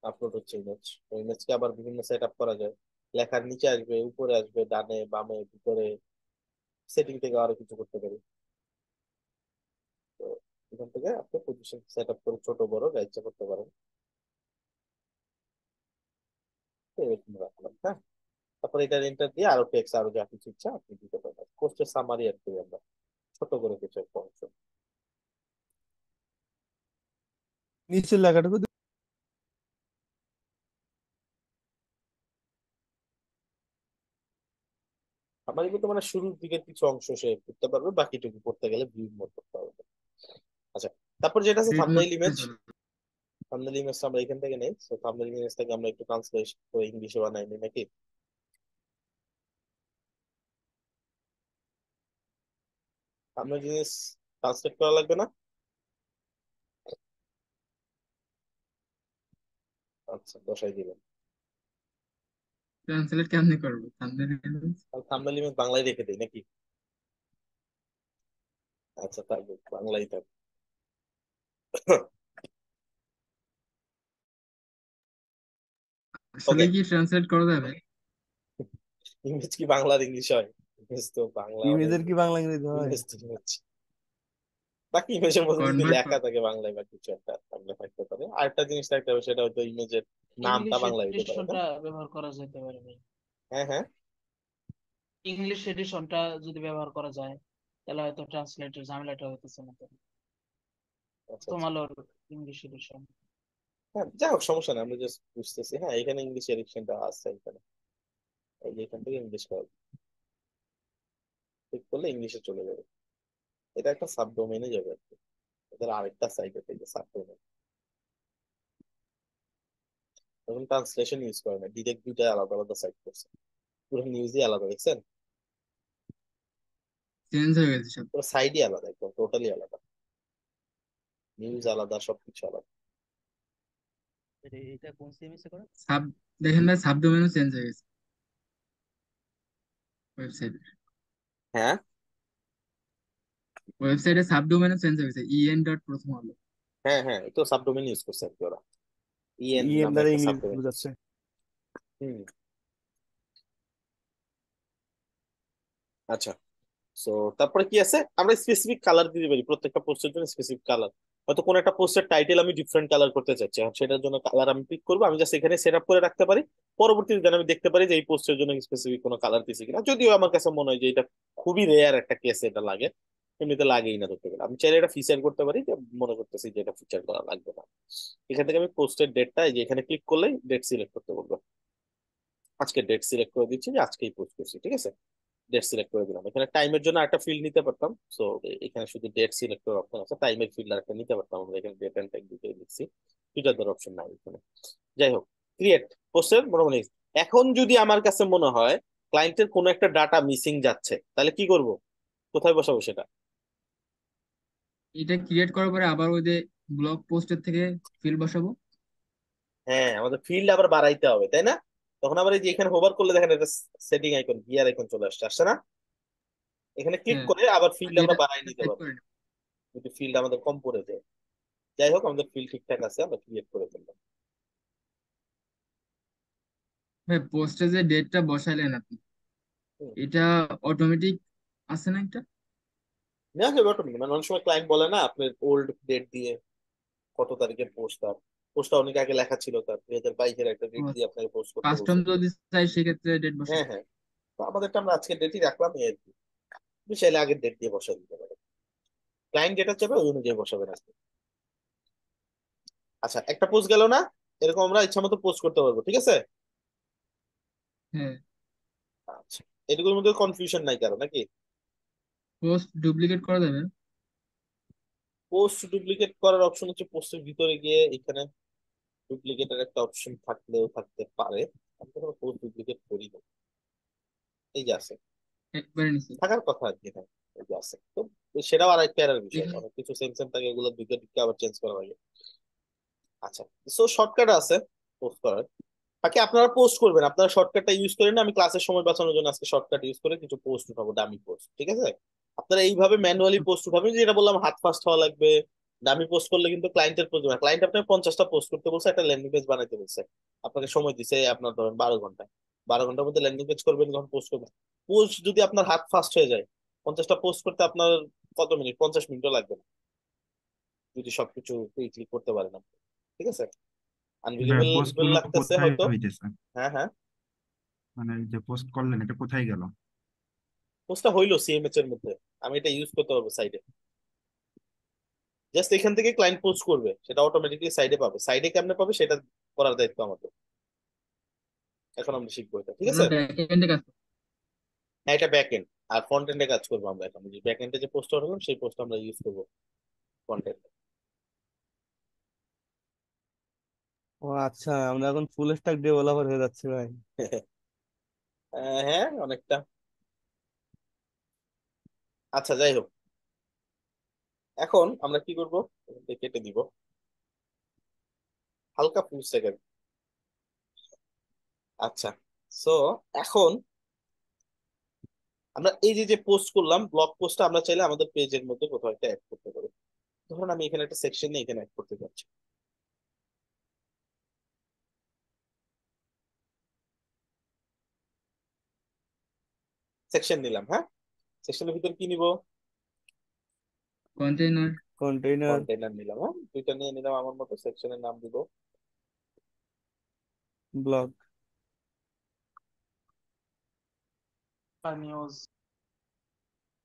আপলোড হচ্ছে ইমেজ তো ইমেজকে আবার বিভিন্ন সেট আপ করা যায়। লেখার নিচে আসবে উপরে আসবে ডানে বামে ভিতরে। সেটিং থেকে আরও কিছু করতে পারি। তো এখান থেকে আপনি পজিশন সেট আপ করে ছোট, বড় ইচ্ছা করতে পারেন। এরকম রাখলাম হ্যাঁ? তারপর এটা এন্টার দিয়ে আরও টেক্সট আরও যা কিছু ইচ্ছা আপনি দিতে পারবেন। কোর্সের সামারি অ্যাড করি আমরা ছোট করে কিছু একটা অংশ। নিচের লেখাটুকু আমার কিন্তু মানে শুরুর দিকের কিছু অংশ সে করতে পারবে বাকিটুকু করতে গেলে ভিউ মোড করতে হবে। আচ্ছা তারপর যেটা আছে থাম্বনেইল ইমেজ থাম্বনেইল ইমেজটা আমরা এখান থেকে নেই তো থাম্বনেইল ইমেজটাকে আমরা একটু ট্রান্সলেট করে ইংলিশে বানাই নি নাকি? থাম্বনেইল ইমেজ ট্রান্সলেট করা লাগবে না? আচ্ছা বসাই দিবেন ট্রান্সলেট কেমনে করব? থাম্বনেল ইমেজ তাহলে ইমেজ বাংলায় রেখে দেই নাকি? আচ্ছা থাকবে বাংলাই থাকবে আসলে কি ট্রান্সলেট করা যাবে? ইমেজ কি বাংলা ইংলিশ হয়? ইমেজ তো বাংলা ইমেজের কি বাংলা ইংরেজি হয়? বাকি ইমেজের মধ্যে যদি লেখা থাকে বাংলায় বা কিছু একটা বাংলা থাকতে পারে। আরেকটা জিনিস থাকতে হবে সেটা হয়তো ইমেজের নামটা বাংলা পারে ব্যবহার করা যেতে পারে ভাই। হ্যাঁ হ্যাঁ। ইংলিশ এডিশনটা যদি ব্যবহার করা যায় তাহলে হয়তো ট্রান্সলেটের ঝামেলাটা হইতেছে না আচ্ছা আচ্ছা। তোমালোর ইংলিশ এডিশন হ্যাঁ যাই হোক সমস্যা নেই আমরা জাস্ট বুঝতেছি। হ্যাঁ এখানে ইংলিশ এডিকশনটা আছে এখানে। এই যে এখান থেকে ইংলিশ করা ক্লিক করলে ইংলিশে চলে যাবে। এটা একটা সাব ডোমেইনে যাবে আর কি। এদের আরেকটা সাইডে থেকে সাব ডোমেইন তখন ট্রান্সলেশন ইউজ করে না ডিরেক্ট দুইটা আলাদা আলাদা সাইড করছে। পুরো নিউজই আলাদা দেখছেন? চেঞ্জ হয়ে গেছে সব। পুরো সাইডই আলাদা একদম টোটালি আলাদা। নিউজ আলাদা সবকিছু আলাদা। এটা কোন সিএমএস এ করা? সাব দেখেন ভাই সাব ডোমেনও চেঞ্জ হয়ে গেছে। ওয়েবসাইটে হ্যাঁ? ওয়েবসাইটে সাব ডোমেনও চেঞ্জ হয়ে গেছে ইএন ডট প্রথম আলো। হ্যাঁ হ্যাঁ তো সাব ডোমেইন ইউজ করছে আর কি ওরা। ইএন ইএন নামে দ্বারা একটা সাব ইংলিশ ডোমেইন বোঝাচ্ছে। হুম। আচ্ছা সো তারপরে কি আছে? আমরা স্পেসিফিক কালার দিতে পারি প্রত্যেকটা পোস্টের জন্য স্পেসিফিক কালার হয়তো কোনো একটা পোস্টের টাইটেল আমি ডিফারেন্ট কালার করতে চাচ্ছি এখন সেটার জন্য কালার আমি পিক করব আমি জাস্ট এখানে সেট আপ করে রাখতে পারি। পরবর্তীতে যেন আমি দেখতে পারি যে এই পোস্টের জন্য স্পেসিফিক কোনো কালার দিছি কিনা। যদিও আমার কাছে মনে হয় যে এটা খুবই রেয়ার একটা কেস এটা লাগে। এমনিতে লাগেই না ধরতে গেলে। আমি চাইলে এটা ফিচার করতে পারি, যে মনে করতেছি যে এটা ফিচার করা লাগবে না। এখান থেকে আমি পোস্টের ডেটটা যে এখানে ক্লিক করলেই ডেট সিলেক্ট করতে বলব। আজকে ডেট সিলেক্ট করে দিচ্ছি, যে আজকেই পোস্ট করছি, ঠিক আছে? ডেট সিলেক্ট করে দিলাম। এখানে টাইমের জন্য একটা ফিল্ড নিতে পারতাম। সো এখানে শুধু ডেট সিলেক্ট করার অপশন আছে টাইমের ফিল্ড আর একটা নিতে পারতাম। আমরা এখানে ডেট এন্ড টাইম দুটোই লিখছি। ফিল্টার দেওয়ার অপশন নাই এখানে। যাই হোক ক্রিয়েট পোস্টের মোটামুটি এখন যদি আমার কাছে মনে হয় ক্লায়েন্টের কোনো একটা ডাটা মিসিং যাচ্ছে, তাহলে কি করব? কোথায় বসাবো সেটা? এটা ক্রিয়েট করার পরে আবার ওই যে ব্লগ পোস্টের থেকে ফিল বসাবো? হ্যাঁ আমাদের ফিল্ড আবার বাড়াইতে হবে তাই না? তখন আবার এই যে এখানে হোভার করলে দেখেন এটা সেটিং আইকন গিয়ার আইকন চলে আসছে আসছে না? এখানে ক্লিক হ্যাঁ। করে আবার ফিল্ড আমরা বাড়াই নিতে পারব। যদি ফিল্ড আমাদের কম পড়ে যায়। যাই হোক আমাদের ফিল্ড ঠিকঠাক আছে আমরা ক্রিয়েট করে ফেললাম। ভাই পোস্টে যে ডেটটা বসাইলেন আপনি এটা অটোমেটিক আছে না একটা? যাবে অটোমেটিক মানে অনেক সময় ক্লায়েন্ট বলে না আপনার ওল্ড ডেট দিয়ে কত তারিখের পোস্ট তার পোস্টটা অনেক আগে লেখা ছিল তার দুই হাজার বাইশের একটা ডেট দিয়ে আপনাকে পোস্ট করতে কাস্টম যদি চাই সেক্ষেত্রে ডেট বসাই হ্যাঁ হ্যাঁ। তো আমাদেরটা আমরা আজকের ডেটই রাখলাম এই আর কি। তুমি চাইলে আগের ডেট দিয়ে বসাই দিতে পারো ক্লায়েন্ট যেটা চাবে ওই অনুযায়ী বসাবেন আজকে। আচ্ছা একটা পোস্ট গেল না? এরকম আমরা ইচ্ছা মতো পোস্ট করতে পারব ঠিক আছে? হ্যাঁ। আচ্ছা। এটুকুর মধ্যে কনফিউশন নাই কারও নাকি? পোস্ট ডুপ্লিকেট করা যাবে। পোস্ট ডুপ্লিকেট করার অপশন হচ্ছে পোস্টের ভিতরে গিয়ে এখানে ডুপ্লিকেটের একটা অপশন থাকলেও থাকতে পারে। আমি তো পোস্ট ডুপ্লিকেট করি না। এই যে আছে। থাকার কথা আর কি এই যে আছে। তো সেটাও আর এক প্যারার বিষয় অনেক কিছু সেম সেম থাকে এগুলো দুইটা দিককে আবার চেঞ্জ করা লাগে। আচ্ছা সো শর্টকাট আছে পোস্ট করার। বাকি আপনারা পোস্ট করবেন। আপনারা শর্টকাটটা ইউজ করেন আমি ক্লাসের সময় বাঁচানোর জন্য আজকে শর্টকাট ইউজ করে কিছু পোস্ট উঠাবো ডামি পোস্ট ঠিক আছে? আপনারা এইভাবে ম্যানুয়ালি পোস্ট উঠাবেন যেটা বললাম হাত ফাস্ট হওয়া লাগবে। ডামি পোস্ট করলে কিন্তু ক্লায়েন্টের প্রয়োজন ক্লায়েন্ট আপনাকে পঞ্চাশটা পোস্ট করতে বলছে একটা ল্যান্ডিং পেজ বানাইতে বলছে। আপনাকে সময় দিছে আপনার ধরেন বারো ঘণ্টা। বারো ঘণ্টার মধ্যে ল্যান্ডিং পেজ করবেন যখন পোস্ট করবেন। পোস্ট যদি আপনার হাত ফাস্ট হয়ে যায় পঞ্চাশটা পোস্ট করতে আপনার কত মিনিট? পঞ্চাশ মিনিটও লাগবে না। যদি সবকিছু কুইকলি করতে পারেন আপনি। ঠিক আছে? আনবিলিভেবলগুলো লাগতেছে হয়তো। হ্যাঁ হ্যাঁ। মানে যে পোস্ট করলেন এটা কোথায় গেল? পোস্টটা হইল সিএমএচ এর মধ্যে। আমি এটা ইউজ করতে পারব সাইডে জাস্ট এখান থেকে ক্লায়েন্ট পোস্ট করবে সেটা অটোমেটিক্যালি সাইডে পাবে। সাইডে কেমনে পাবে সেটা করার দায়িত্ব আমাদের। এখন আমরা শিখব এটা ঠিক আছে। হ্যাঁ এটা ব্যাক এন্ড আর ফ্রন্ট এন্ডে কাজ করব আমরা এখন। যে ব্যাক এন্ডে যে পোস্টটা হলো সেই পোস্ট আমরা ইউজ করব ফ্রন্ট এন্ডে ও আচ্ছা আমরা এখন ফুল স্ট্যাক ডেভেলপার হয়ে যাচ্ছি ভাই। (laughs) হ্যাঁ অনেকটা। আচ্ছা যাই হোক। এখন আমরা কি করব? কেটে দিব। হালকা ফুল সেকেন্ড আচ্ছা সো এখন আমরা এই যে যে পোস্ট করলাম ব্লগ পোস্টটা আমরা চাইলে আমাদের পেজের মধ্যে কোথাও একটা অ্যাড করতে পারি। ধরুন আমি এখানে একটা সেকশন নিয়ে এখানে অ্যাড করতে যাচ্ছি। সেকশন নিলাম হ্যাঁ? সেকশনের ভিতর কি নিব? কন্টেইনার কন্টেইনার কন্টেইনার নিলাম হ্যাঁ? দুইটা নিয়ে নিলাম আমার মতো সেকশনের নাম দিব। ব্লক নিউজ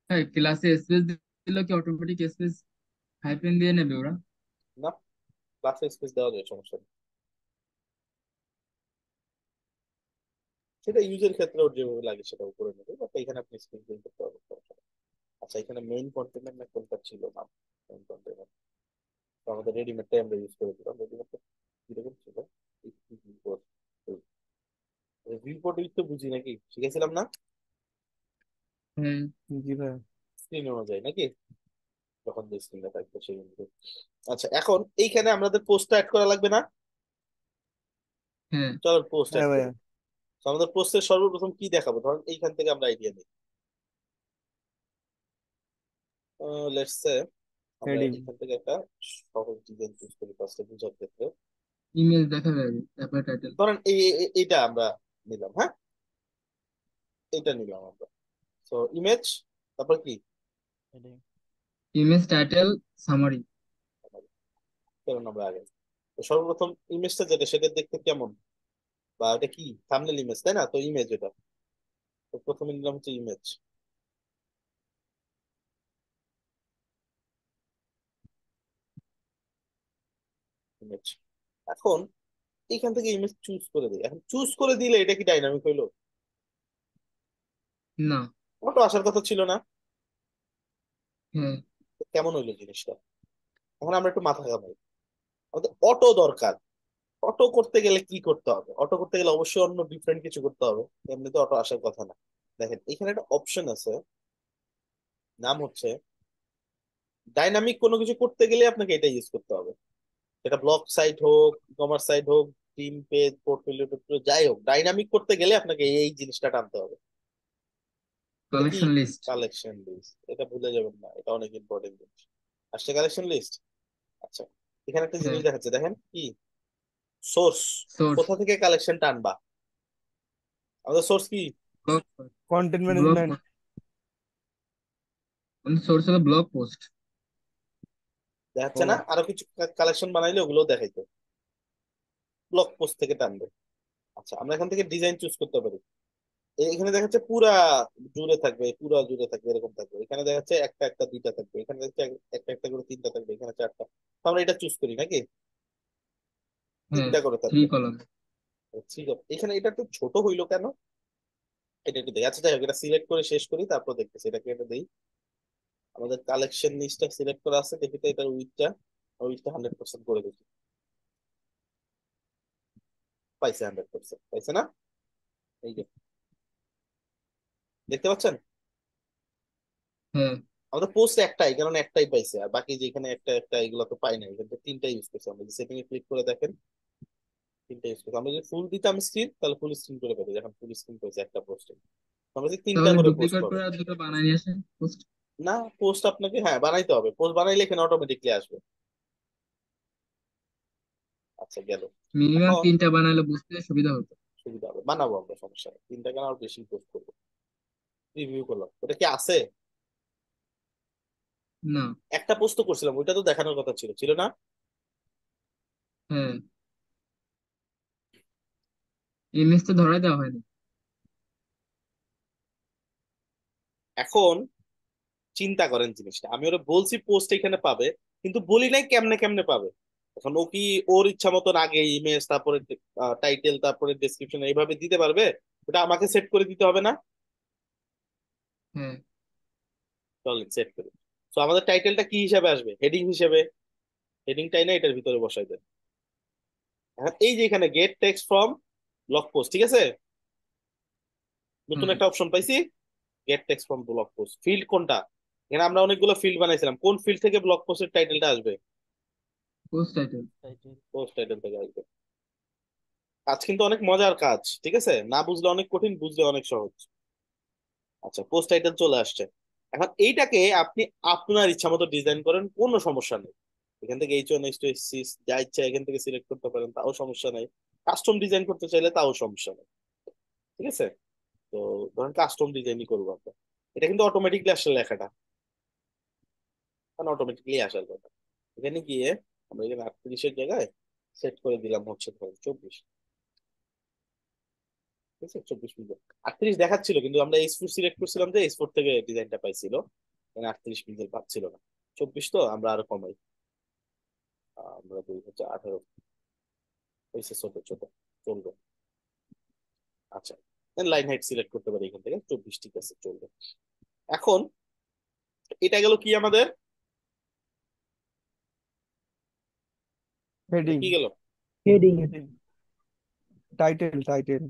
হ্যাঁ ক্লাসে স্পেস দিলে কি অটোমেটিক স্পেস হাইপেন দিয়ে নেবে ওরা? না ক্লাসে স্পেস দেওয়া যায় সমস্যা নেই। সেটা ইউজের ক্ষেত্রে ওর যেভাবে লাগে সেটা করে নেবে বাট এখানে আপনি স্ক্রিন প্রিন্ট করতে পারবেন আচ্ছা এখানে মেইন কন্টেনার না কোনটা ছিল? না মেইন কন্টেনার তো আমাদের রেডিমেডটাই আমরা ইউজ করে দিলাম। রেডিমেডটা কীরকম ছিল? তো বুঝি নাকি? শিখেছিলাম না? জি ভাই। স্ক্রিন অনুযায়ী নাকি? যখন যে স্ক্রিনটা থাকবে সেই অনুযায়ী। আচ্ছা এখন এইখানে আমাদের পোস্টটা অ্যাড করা লাগবে না? হ্যাঁ চলো পোস্ট অ্যাড তো আমাদের পোস্টের সর্বপ্রথম কি দেখাবো? ধরুন এইখান থেকে আমরা আইডিয়া নিই। লেটস সে এখান থেকে একটা সহজ ডিজাইন চুজ করি ফার্স্টে বোঝার ক্ষেত্রে। ইমেজ দেখা যাবে তারপরে টাইটেল ধরেন এই এই- এই- এইটা আমরা নিলাম হ্যাঁ? এইটা নিলাম আমরা। তো ইমেজ তারপর কি? ইমেজ টাইটেল সামারি কেমন আমরা আগে। তো সর্বপ্রথম ইমেজটা যেটা সেটা দেখতে কেমন? বা এটা কি? থাম্বনেল ইমেজ তাই না? তো ইমেজ এটা। তো প্রথমে নিলাম হচ্ছে ইমেজ ইমেজ এখন এখান থেকে ইমেজ চুজ করে দিই। এখন চুজ করে দিলে এটা কি ডাইনামিক হইল? না। অটো আসার কথা ছিল না। তো কেমন হইল জিনিসটা? এখন আমরা একটু মাথা ঘামাই। আমাদের অটো দরকার। অটো করতে গেলে কি করতে হবে? অটো করতে গেলে অবশ্যই অন্য ডিফারেন্ট কিছু করতে হবে। এমনিতে অটো আসার কথা না। দেখেন এখানে একটা অপশন আছে। নাম হচ্ছে ডাইনামিক কোনো কিছু করতে গেলে আপনাকে এটা ইউজ করতে হবে। এটা ব্লগ সাইট হোক কমার্স সাইট হোক টিম পেজ পোর্টফোলিও যাই হোক ডাইনামিক করতে গেলে আপনাকে এই জিনিসটা টানতে হবে। কালেকশন লিস্ট কালেকশন লিস্ট এটা ভুলে যাবেন না এটা অনেক ইম্পর্টেন্ট জিনিস। আসছে কালেকশন লিস্ট আচ্ছা এখানে একটা জিনিস হ্যাঁ। দেখাচ্ছে দেখেন কি? সোর্স কোথা থেকে কালেকশন টানবা আমাদের সোর্স কি? কন্টেন্ট ম্যানেজমেন্ট সোর্স হলো ব্লগ পোস্ট দেখাচ্ছে না? আরও কিছু কালেকশন বানাইলে ওগুলো দেখাইতো। ব্লগ পোস্ট থেকে টানবে আচ্ছা আমরা এখান থেকে ডিজাইন চুজ করতে পারি। এখানে দেখাচ্ছে পুরা জুড়ে থাকবে পুরা জুড়ে থাকবে এরকম থাকবে। এখানে দেখাচ্ছে একটা একটা দুইটা থাকবে। এখানে দেখাচ্ছে এক- একটা একটা করে তিনটা থাকবে। এখানে চারটা। তো আমরা এটা চুজ করি নাকি? তিনটা করে থ্রি থাকবে কলাম ঠিক আছে। এখানে এটা একটু ছোট হইল কেন? এটা একটু দেখি আচ্ছা যাই হোক এটা সিলেক্ট করে শেষ করি তারপর দেখতেছি। এটাকে এটা দেই। আমাদের কালেকশন লিস্টটা সিলেক্ট করা আছে। দেখি তো এটার উইথটা উইথটা হান্ড্রেড পার্সেন্ট করে দেখি পাইছে হান্ড্রেড পার্সেন্ট পাইছে না? এই যে। দেখতে পাচ্ছেন? আমাদের পোস্ট একটাই কারণ একটাই পাইছে। আর বাকি যেখানে একটা একটা এগুলো তো পাই না এখানে তো তিনটা ইউজ করছি আমরা। সেটিং এ ক্লিক করে দেখেন। তিনটা ইউজ আমরা যদি ফুল দিতাম স্ক্রিন তাহলে ফুল স্ক্রিন করে পেতে এখন ফুল স্ক্রিন করেছে একটা পোস্টে আমরা যদি তিনটা করে পোস্ট পাবো দুটো বানাই নিয়ে আসেন পোস্ট না পোস্ট আপনাকে হ্যাঁ বানাইতে হবে। পোস্ট বানাইলে এখানে অটোমেটিকলি আসবে। আচ্ছা গেল। মিনিমাম তিনটা বানালে বুঝতে সুবিধা হতো। সুবিধা হবে। বানাবো আমরা সমস্যা নেই। তিনটা কেন আর বেশি পোস্ট করব? রিভিউ করলাম। ওটা কি আছে? না। একটা পোস্ট করছিলাম ওইটা তো দেখানোর কথা ছিল। ছিল না? হ্যাঁ। ইমেজ তো ধরাই দেওয়া হয়নি। এখন চিন্তা করেন জিনিসটা। আমি ওরা বলছি পোস্ট এখানে পাবে কিন্তু বলি নাই কেমনে কেমনে পাবে। এখন ও কি ওর ইচ্ছা মতন আগে ইমেজ তারপরে টাইটেল তারপরে ডেসক্রিপশন এইভাবে দিতে পারবে? ওটা আমাকে সেট করে দিতে হবে না? হ্যাঁ। চলেন সেট করি। তো আমাদের টাইটেলটা কি হিসাবে আসবে? হেডিং হিসেবে? হেডিংটাই না এটার ভিতরে বসাই দেন। এই যে এখানে get text from blog post ঠিক আছে? নতুন একটা অপশন পাইছি get text from blog post field কোনটা? এখানে আমরা অনেকগুলো ফিল্ড বানাইছিলাম। কোন ফিল্ড থেকে ব্লগ পোস্টের টাইটেলটা আসবে? পোস্ট টাইটেল পোস্ট টাইটেল থেকে আসবে। কাজ কিন্তু অনেক মজার কাজ ঠিক আছে? না বুঝলে অনেক কঠিন বুঝলে অনেক সহজ। আচ্ছা পোস্ট টাইটেল চলে আসছে। এখন এইটাকে আপনি আপনার ইচ্ছা মতো ডিজাইন করেন কোনো সমস্যা নেই। এখান থেকে H one H two H six যা ইচ্ছা এখান থেকে সিলেক্ট করতে পারেন তাও সমস্যা নেই। কাস্টম ডিজাইন করতে চাইলে তাও সমস্যা নেই। ঠিক আছে? তো ধরেন কাস্টম ডিজাইনই করব আমরা। এটা কিন্তু অটোমেটিকলি আসলে লেখাটা। অটোমেটিকলি আসার কথা। এখানে গিয়ে আমরা এখানে আটত্রিশের জায়গায় সেট করে দিলাম হচ্ছে ধরেন চব্বিশ। ঠিক আছে? চব্বিশ পিক্সেল আটত্রিশ দেখাচ্ছিল, কিন্তু আমরা সিলেক্ট করছিলাম যে থেকে ডিজাইনটা আটত্রিশ পাচ্ছিল না। চব্বিশ তো আমরা আরও কমাই। আমরা দুই হচ্ছে আঠারো। হয়েছে ছোট ছোট চলবে। আচ্ছা লাইন হাইট সিলেক্ট করতে পারি এখান থেকে চব্বিশ ঠিক আছে চলবে। এখন এটা গেল কি আমাদের? হেডিং কি গেল? Heading title title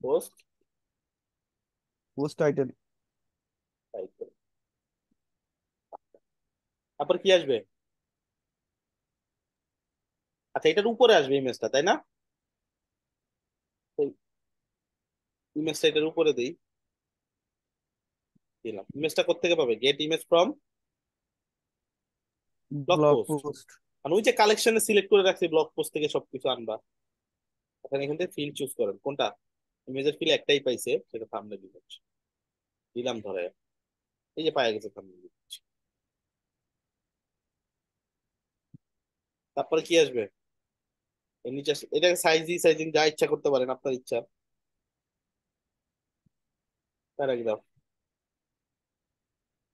post post title করে তারপর কি আসবে? আচ্ছা এটার উপরে আসবে ইমেজটা তাই না? ইমেজটা এটার উপরে দেই। দিলাম। ইমেজটা কোথেকে পাবে? Get image from blog post মানে ওই যে কালেকশনে সিলেক্ট করে রাখছি ব্লগ পোস্ট থেকে সবকিছু আনবা। এখন এখান থেকে ফিল চুজ করেন। কোনটা? ইমেজের ফিল একটাই পাইছে সেটা থাম্বনেল ইমেজ দিলাম ধরে। এই যে পাওয়া গেছে থাম্বনেল ইমেজ তারপরে কি আসবে? আস- এটাকে সাইজ দি সাইজিং যা ইচ্ছা করতে পারেন আপনার ইচ্ছা। Paragraph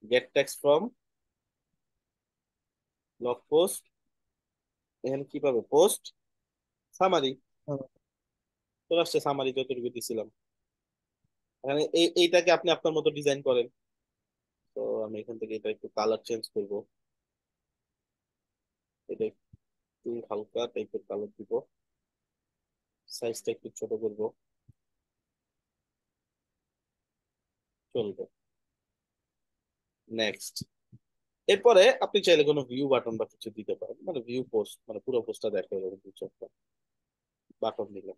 get text from blog post এখানে কি পাবে? পোস্ট সামারি চলে আসছে সামারি যতটুকু দিছিলাম। এখানে এই এইটাকে আপনি আপনার মতো ডিজাইন করেন। তো আমি এখান থেকে এটা একটু কালার চেঞ্জ করব। এটা একটু হালকা টাইপের কালার দিব। সাইজটা একটু ছোট করব। চলবে। নেক্সট এরপরে আপনি চাইলে কোনো ভিউ বাটন বা কিছু দিতে পারেন। মানে ভিউ পোস্ট মানে পুরো পোস্টটা দেখে এরকম কিছু একটা বাটন দিলাম।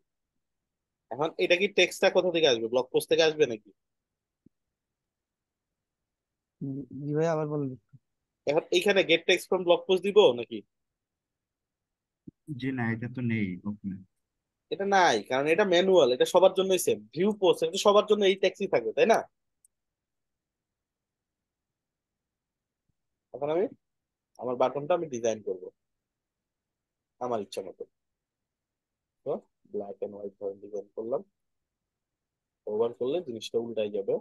এখন এটা কি টেক্সটটা কোথা থেকে আসবে? ব্লগ পোস্ট থেকে আসবে নাকি? জি ভাই আবার বলেন। এখন এইখানে get text from blog post দিব নাকি? জি না, এটা তো নেই ওখানে এটা নাই, কারণ এটা ম্যানুয়াল এটা সবার জন্যই সেম ভিউ পোস্ট এটা সবার জন্য এই ট্যাক্সই থাকবে, তাই না? এখন আমি, আমার বাটনটা আমি ডিজাইন করব। আমার ইচ্ছা মতো। তো ব্ল্যাক এন্ড হোয়াইট ধরে ডিজাইন করলাম। ওভার করলে জিনিসটা উল্টাই যাবে।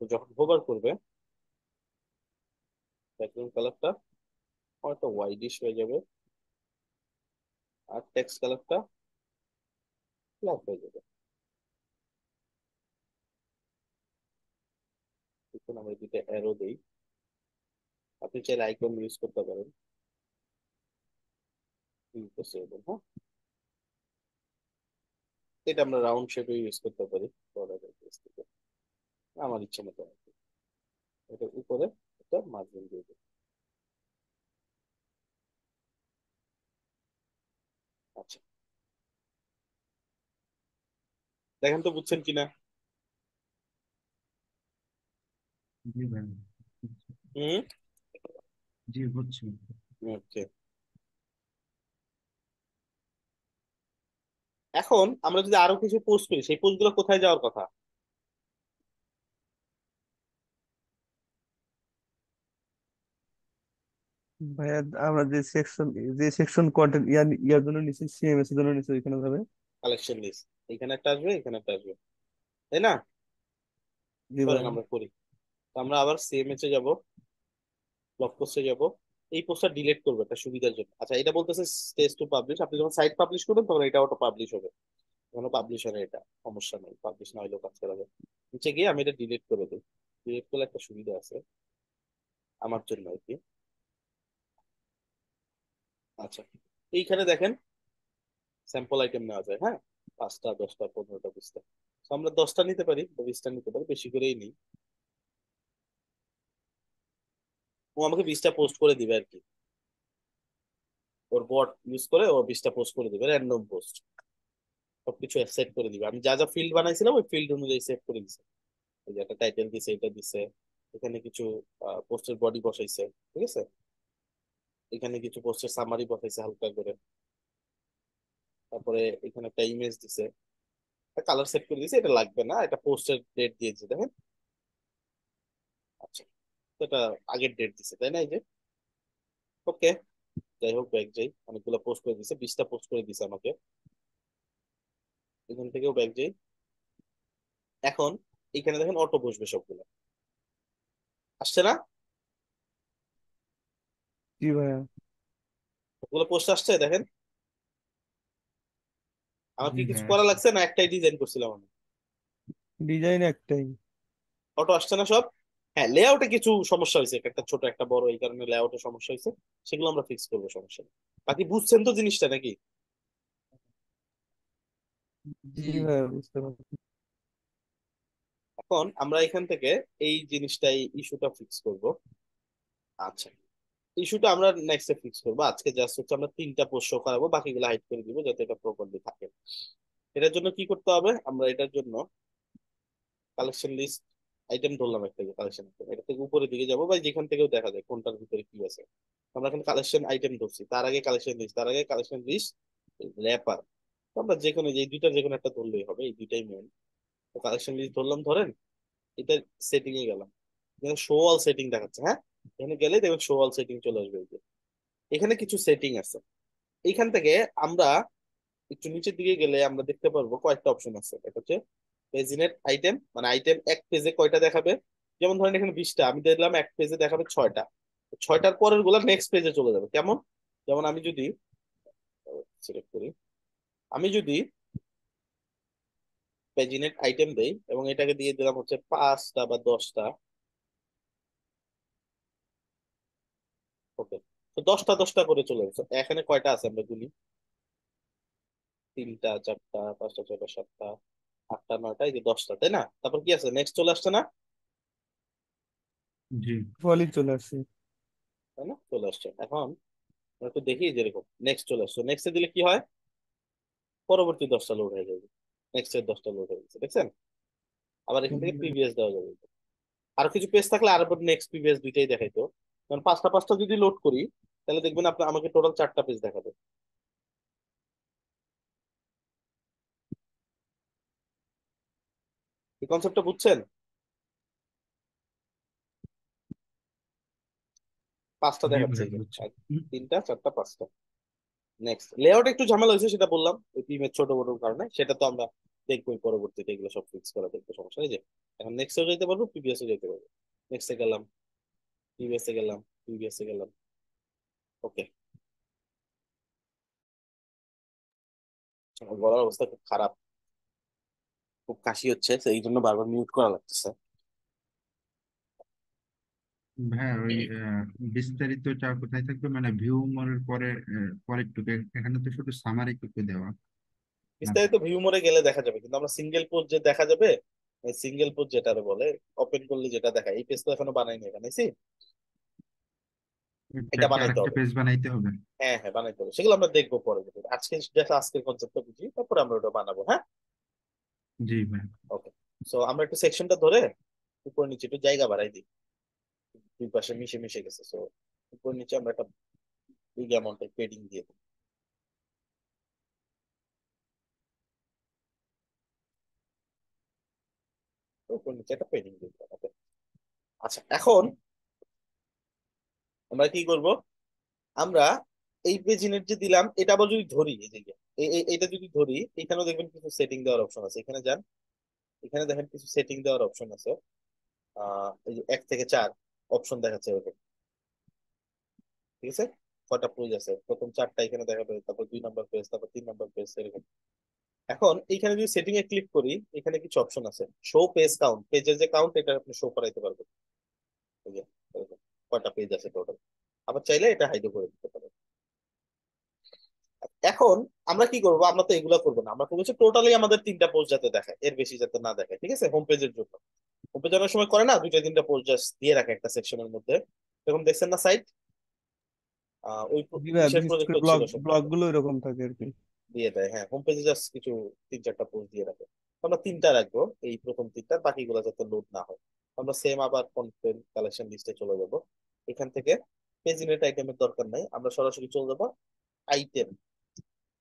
তো যখন হোভার করবে ব্যাকগ্রাউন্ড কালারটা একটা হোয়াইটিশ হয়ে যাবে আর টেক্সট কালারটা ব্ল্যাক হয়ে যাবে। দেখুন আমরা দুইটা অ্যারো দেই, আপনি চাইলে আইকন ইউজ করতে পারেন। হ্যাঁ? এটা আমরা রাউন্ড শেপে ইউজ করতে পারি border-এর থেকে। আমার ইচ্ছে মতো আর কি। এটা উপরে একটা মার্জিন দিয়ে দেবো আচ্ছা। দেখেন তো বুঝছেন কিনা? জি ভাই। হুম? জি বুঝছি। ওকে। এখন আমরা যদি আরও কিছু পোস্ট করি সেই পোস্টগুলো কোথায় যাওয়ার কথা? ভাইয়া আমরা যে সেকশন যে সেকশন কন্টেন্ট ইয়ার ইয়ার জন্য নিচ্ছি সিএমএস এর জন্য নিচ্ছি ওইখানে যাবে। কালেকশন লিস্ট এখানে একটা আসবে এখানে একটা আসবে। তাই না? জি চলেন ভাইয়া। আমরা করি। তো আমরা আবার সিএমএস এ যাব ব্লগ পোস্টে যাব। এই পোস্টটা ডিলিট করব একটা সুবিধার জন্য। আচ্ছা এটা বলতেছে স্টেজ টু পাবলিশ আপনি যখন সাইট পাবলিশ করবেন তখন এটা অটো পাবলিশ হবে। কোনো পাবলিশ হয় এটা। সমস্যা নেই পাবলিশ না হলেও কাজ করা যাবে। নিচে গিয়ে আমি এটা ডিলিট করে দিই। ডিলিট করলে একটা সুবিধা আছে। আমার জন্য আর কি। আচ্ছা এইখানে দেখেন স্যাম্পল আইটেম নেওয়া যায় হ্যাঁ? পাঁচটা, দশটা, পনেরোটা, বিশটা। আমরা দশটা নিতে পারি বা বিশটা নিতে পারি, বেশি করেই নিই। ও আমাকে বিশটা পোস্ট করে দিবে আর কি। ওর বট ইউজ করে ও বিশটা পোস্ট করে দিবে র্যান্ডম পোস্ট সবকিছু সেট করে দিবে। আমি যা যা ফিল্ড বানাইছিলাম, ওই ফিল্ড অনুযায়ী সেট করে দিছে। একটা টাইটেল দিছে, এটা দিছে, এখানে কিছু পোস্টের বডি বসাইছে, ঠিক আছে? এখানে কিছু পোস্টের সামারি বসাইছে হালকা করে। তারপরে এখানে একটা ইমেজ দিছে। কালার সেট করে দিছে, এটা লাগবে না, এটা পোস্টের ডেট দিয়েছে, দেখেন। আচ্ছা এটা আগের ডেট দিছে, তাই না এই যে? ওকে যাই হোক ব্যাগ যাই, অনেকগুলো পোস্ট করে দিছে, বিশটা পোস্ট করে দিছে আমাকে। এখান থেকেও ব্যাগ যাই। এখন, এখানে দেখেন অটো বসবে সবগুলো। আসছে না? জি ভাইয়া। সবগুলো পোস্ট আসছে দেখেন। আমার কি কিছু করা লাগছে না? একটাই ডিজাইন করছিলাম আমি। ডিজাইন একটাই। অটো আসছে না সব? হ্যাঁ লেআউটে কিছু সমস্যা হয়েছে। একটা ছোট একটা বড় এই কারণে লেআউটে সমস্যা হয়েছে। সেগুলো আমরা ফিক্স করব সমস্যা নেই। বাকি বুঝছেন তো জিনিসটা নাকি? জি ভাইয়া বুঝতে পারছি। এখন আমরা এখান থেকে এই জিনিসটাই ইস্যুটা ফিক্স করব। আচ্ছা। ইস্যুটা আমরা নেক্সটে ফিক্স করব। আজকে জাস্ট হচ্ছে আমরা তিনটা শো করাবো, বাকিগুলো হাইড করে দিব যাতে এটা প্রপারলি থাকে। এটার জন্য কি করতে হবে? আমরা এটার জন্য কালেকশন লিস্ট আইটেম ধরলাম একটা কালেকশন এটা থেকে উপরের দিকে যাব বা যেখান থেকেও দেখা যায় কোনটার ভিতরে কি আছে। আমরা এখন কালেকশন আইটেম ধরছি। তার আগে কালেকশন লিস্ট তার আগে কালেকশন লিস্ট র্যাপার আমরা যে কোনো যে দুইটার যে কোনো একটা ধরলেই হবে, এই দুইটাই মেন কালেকশন লিস্ট ধরলাম, ধরেন এটা সেটিং এ গেলাম শো অল সেটিং দেখাচ্ছে হ্যাঁ? এখানে গেলে দেখবেন শো অল সেটিং চলে আসবে এখানে কিছু সেটিং আছে। এইখান থেকে আমরা একটু নিচের দিকে গেলে আমরা দেখতে পারব কয়েকটা অপশন আছে। এটা হচ্ছে পেজিনেট আইটেম মানে আইটেম এক পেজে কয়টা দেখাবে? যেমন ধরেন এখানে বিশটা, আমি দেখলাম এক পেজে দেখাবে ছয়টা। ছয়টার পরেরগুলা নেক্সট পেজে চলে যাবে। কেমন? যেমন আমি যদি সিলেক্ট করি, আমি যদি পেজিনেট আইটেম দেই এবং এটাকে দিয়ে দিলাম হচ্ছে পাঁচটা বা দশটা ওকে তো দশটা দশটা করে চলে গেছে। এখানে কয়টা আছে আমরা গুলি? তিনটা চারটা পাঁচটা ছয়টা সাতটা আটটা নয়টা এই যে দশটা তাই না? তারপর কি আছে? নেক্সট চলে আসছে না? জি। ফলই চলে আসছে। তাই না? চলে আসছে। এখন একটু দেখি যেরকম নেক্সট চলে আসছে। নেক্সটে দিলে কি হয়? পরবর্তী দশটা লোড হয়ে যাবে। নেক্সট এর দশটা লোড হয়ে গেছে দেখছেন? আবার এখান থেকে প্রিভিয়াস দেওয়া যাবে। আর কিছু পেজ থাকলে আর নেক্সট প্রিভিয়াস দুইটাই দেখাইতো। কারণ পাঁচটা পাঁচটা যদি লোড করি তাহলে দেখবেন আপনার আমাকে টোটাল চারটা পেজ দেখাবে। এই কনসেপ্টটা বুঝছেন? পাঁচটা দেখাচ্ছে তিনটা চারটা পাঁচটা। নেক্সট লেআউট একটু ঝামেলা হয়েছে সেটা বললাম ওই টিমের ছোট বড় কারণে। সেটা তো আমরা দেখব পরবর্তীতে এগুলো সব ফিক্স করা দেখব সমস্যা নেই যে। এখন নেক্সটেও যেতে পারব প্রিভিয়াসও যেতে পারব। নেক্সটে গেলাম। প্রিভিয়াসে গেলাম প্রিভিয়াসে গেলাম। ওকে গলার অবস্থা খুব খারাপ। খুব কাশি হচ্ছে এই জন্য বারবার মিউট করা লাগতেছে। হ্যাঁ ওই বিস্তারিতটা কোথায় থাকবে? মানে ভিউ মোরের পরে আহ, পরের টুকে এখানে তো শুধু সামারি টুকু দেওয়া। বিস্তারিত ভিউ মোডে গেলে দেখা যাবে কিন্তু আমরা সিঙ্গেল পোস্ট যে দেখা যাবে সিঙ্গেল পোস্ট যেটা বলে ওপেন করলে যেটা দেখায় এই পেজ তো এখনও বানাইনি এখানে এটা বানাইতে হবে। পেজ বানাইতে হবে। হ্যাঁ হ্যাঁ বানাইতে হবে। সেগুলো আমরা দেখব পরে। আজকে জাস্ট আজকের কনসেপ্টটা বুঝি তারপরে আমরা ওটা বানাবো হ্যাঁ? জি ভাই। ওকে সো আমরা একটু সেকশনটা ধরে উপর নিচে একটু জায়গা বাড়াই দিই। দুই পাশে মিশে মিশে গেছে। সো উপর নিচে আমরা একটা বিগ অ্যামাউন্টের পেডিং দিয়ে দিই। উপর নিচে একটা পেডিং দিয়ে ওকে আচ্ছা এখন আমরা কি করব? আমরা এই পেজিনের যে দিলাম, এটা আবার যদি ধরি, এই- এইটা যদি ধরি, এখানেও দেখবেন কিছু সেটিং দেওয়ার অপশন আছে। এখানে যান, এখানে দেখেন কিছু সেটিং দেওয়ার অপশন আছে। এই যে এক থেকে চার অপশন দেখাচ্ছে এরকম। ঠিক আছে? কটা পেজ আছে? প্রথম চারটা এখানে দেখাবে, তারপর দুই নাম্বার পেজ তারপর তিন নাম্বার পেজ এরকম। এখন এখানে যদি সেটিং এ ক্লিক করি, এখানে কিছু অপশন আছে। শো পেজ কাউন্ট পেজের যে কাউন্ট এটা আপনি শো করাইতে পারবেন। কয়টা পেজ আছে টোটাল আবার চাইলে এটা হাইডও করে দিতে পারেন এখন আমরা কি করব? আমরা তো এগুলা করব না। আমরা করব টোটালি আমাদের তিনটা পোস্ট যাতে দেখায় এর বেশি যাতে না দেখায় ঠিক আছে? হোম পেজের জন্য। হোম পেজ অনেক সময় করে না দুইটা তিনটা পোস্ট জাস্ট দিয়ে রাখে একটা সেকশনের মধ্যে। এরকম দেখছেন না সাইট ওই ব্লগগুলো এরকম। থাকে আর কি। দিয়ে দেয় হ্যাঁ হোম পেজে জাস্ট কিছু তিন চারটা পোস্ট দিয়ে রাখে। আমরা তিনটা রাখব এই প্রথম তিনটা বাকিগুলো যাতে লোড না হয়। আমরা সেম আবার কন্টেন্ট কালেকশন লিস্টে চলে যাব এখান থেকে পেজ ইউনিট আইটেমের দরকার নাই আমরা সরাসরি চলে যাব আইটেম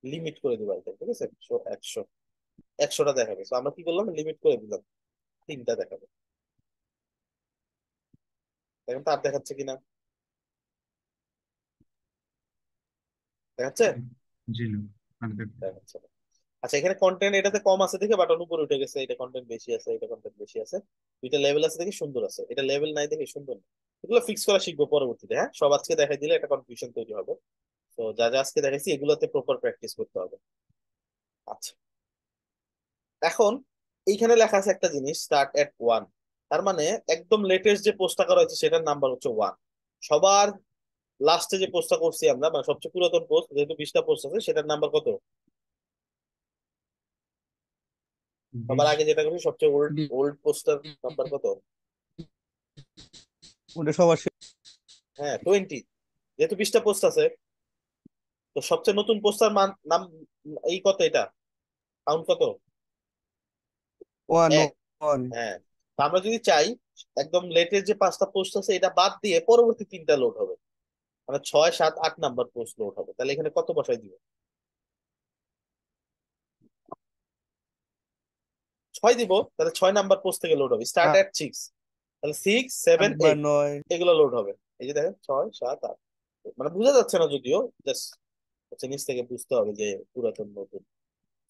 লিমিট করে দেবো আইটেম ঠিক আছে একশো একশো একশোটা দেখাবে তো আমরা কি করলাম লিমিট করে দিলাম তিনটা দেখাবে দেখেন তো আর দেখাচ্ছে কিনা দেখাচ্ছে জি দেখাচ্ছে না। আচ্ছা এখানে কন্টেন্ট এটাতে কম আছে দেখে বাটন উপরে উঠে গেছে, এটা কন্টেন্ট বেশি আছে, এটা কন্টেন্ট বেশি আছে। দুইটা লেভেল আছে দেখে সুন্দর আছে। এটা লেভেল নাই দেখে সুন্দর না। এগুলো ফিক্স করা শিখব পরবর্তীতে হ্যাঁ? সব আজকে দেখাই দিলে একটা কনফিউশন তৈরি হবে। তো যা যা আজকে দেখাইছি, এগুলোতে প্রপার প্র্যাকটিস করতে হবে। আচ্ছা। এখন এইখানে লেখা আছে একটা জিনিস স্টার্ট এট ওয়ান তার মানে একদম লেটেস্ট যে পোস্টটা করা হয়েছে, সেটার নাম্বার হচ্ছে ওয়ান সবার লাস্টে যে পোস্টটা করছি আমরা মানে সবচেয়ে পুরাতন পোস্ট যেহেতু বিশটা পোস্ট আছে, সেটার নাম্বার কত? সবার আগে যেটা করছি সবচেয়ে ওল্ড ওল্ড পোস্টার নাম্বার কত? ওটা সবার হ্যাঁ টোয়েন্টি যেহেতু বিশটা পোস্ট আছে তো সবচেয়ে নতুন পোস্টার মান নাম এই কত এটা? কাউন্ট কত? ওয়ান ওয়ান হ্যাঁ আমরা যদি চাই একদম লেটেস্ট যে পাঁচটা পোস্ট আছে এটা বাদ দিয়ে পরবর্তী তিনটা লোড হবে। মানে ছয় সাত আট নাম্বার পোস্ট লোড হবে। তাহলে এখানে কত বসাই দিব? ছয় দিব তাহলে ছয় নাম্বার পোস্ট থেকে লোড হবে। স্টার্ট এট সিক্স তাহলে সিক্স সেভেন নয়। এগুলো লোড হবে। এই যে দেখেন ছয় সাত আট। মানে বোঝা যাচ্ছে না যদিও জাস্ট হচ্ছে নিচ থেকে বুঝতে হবে যে পুরাতন নতুন।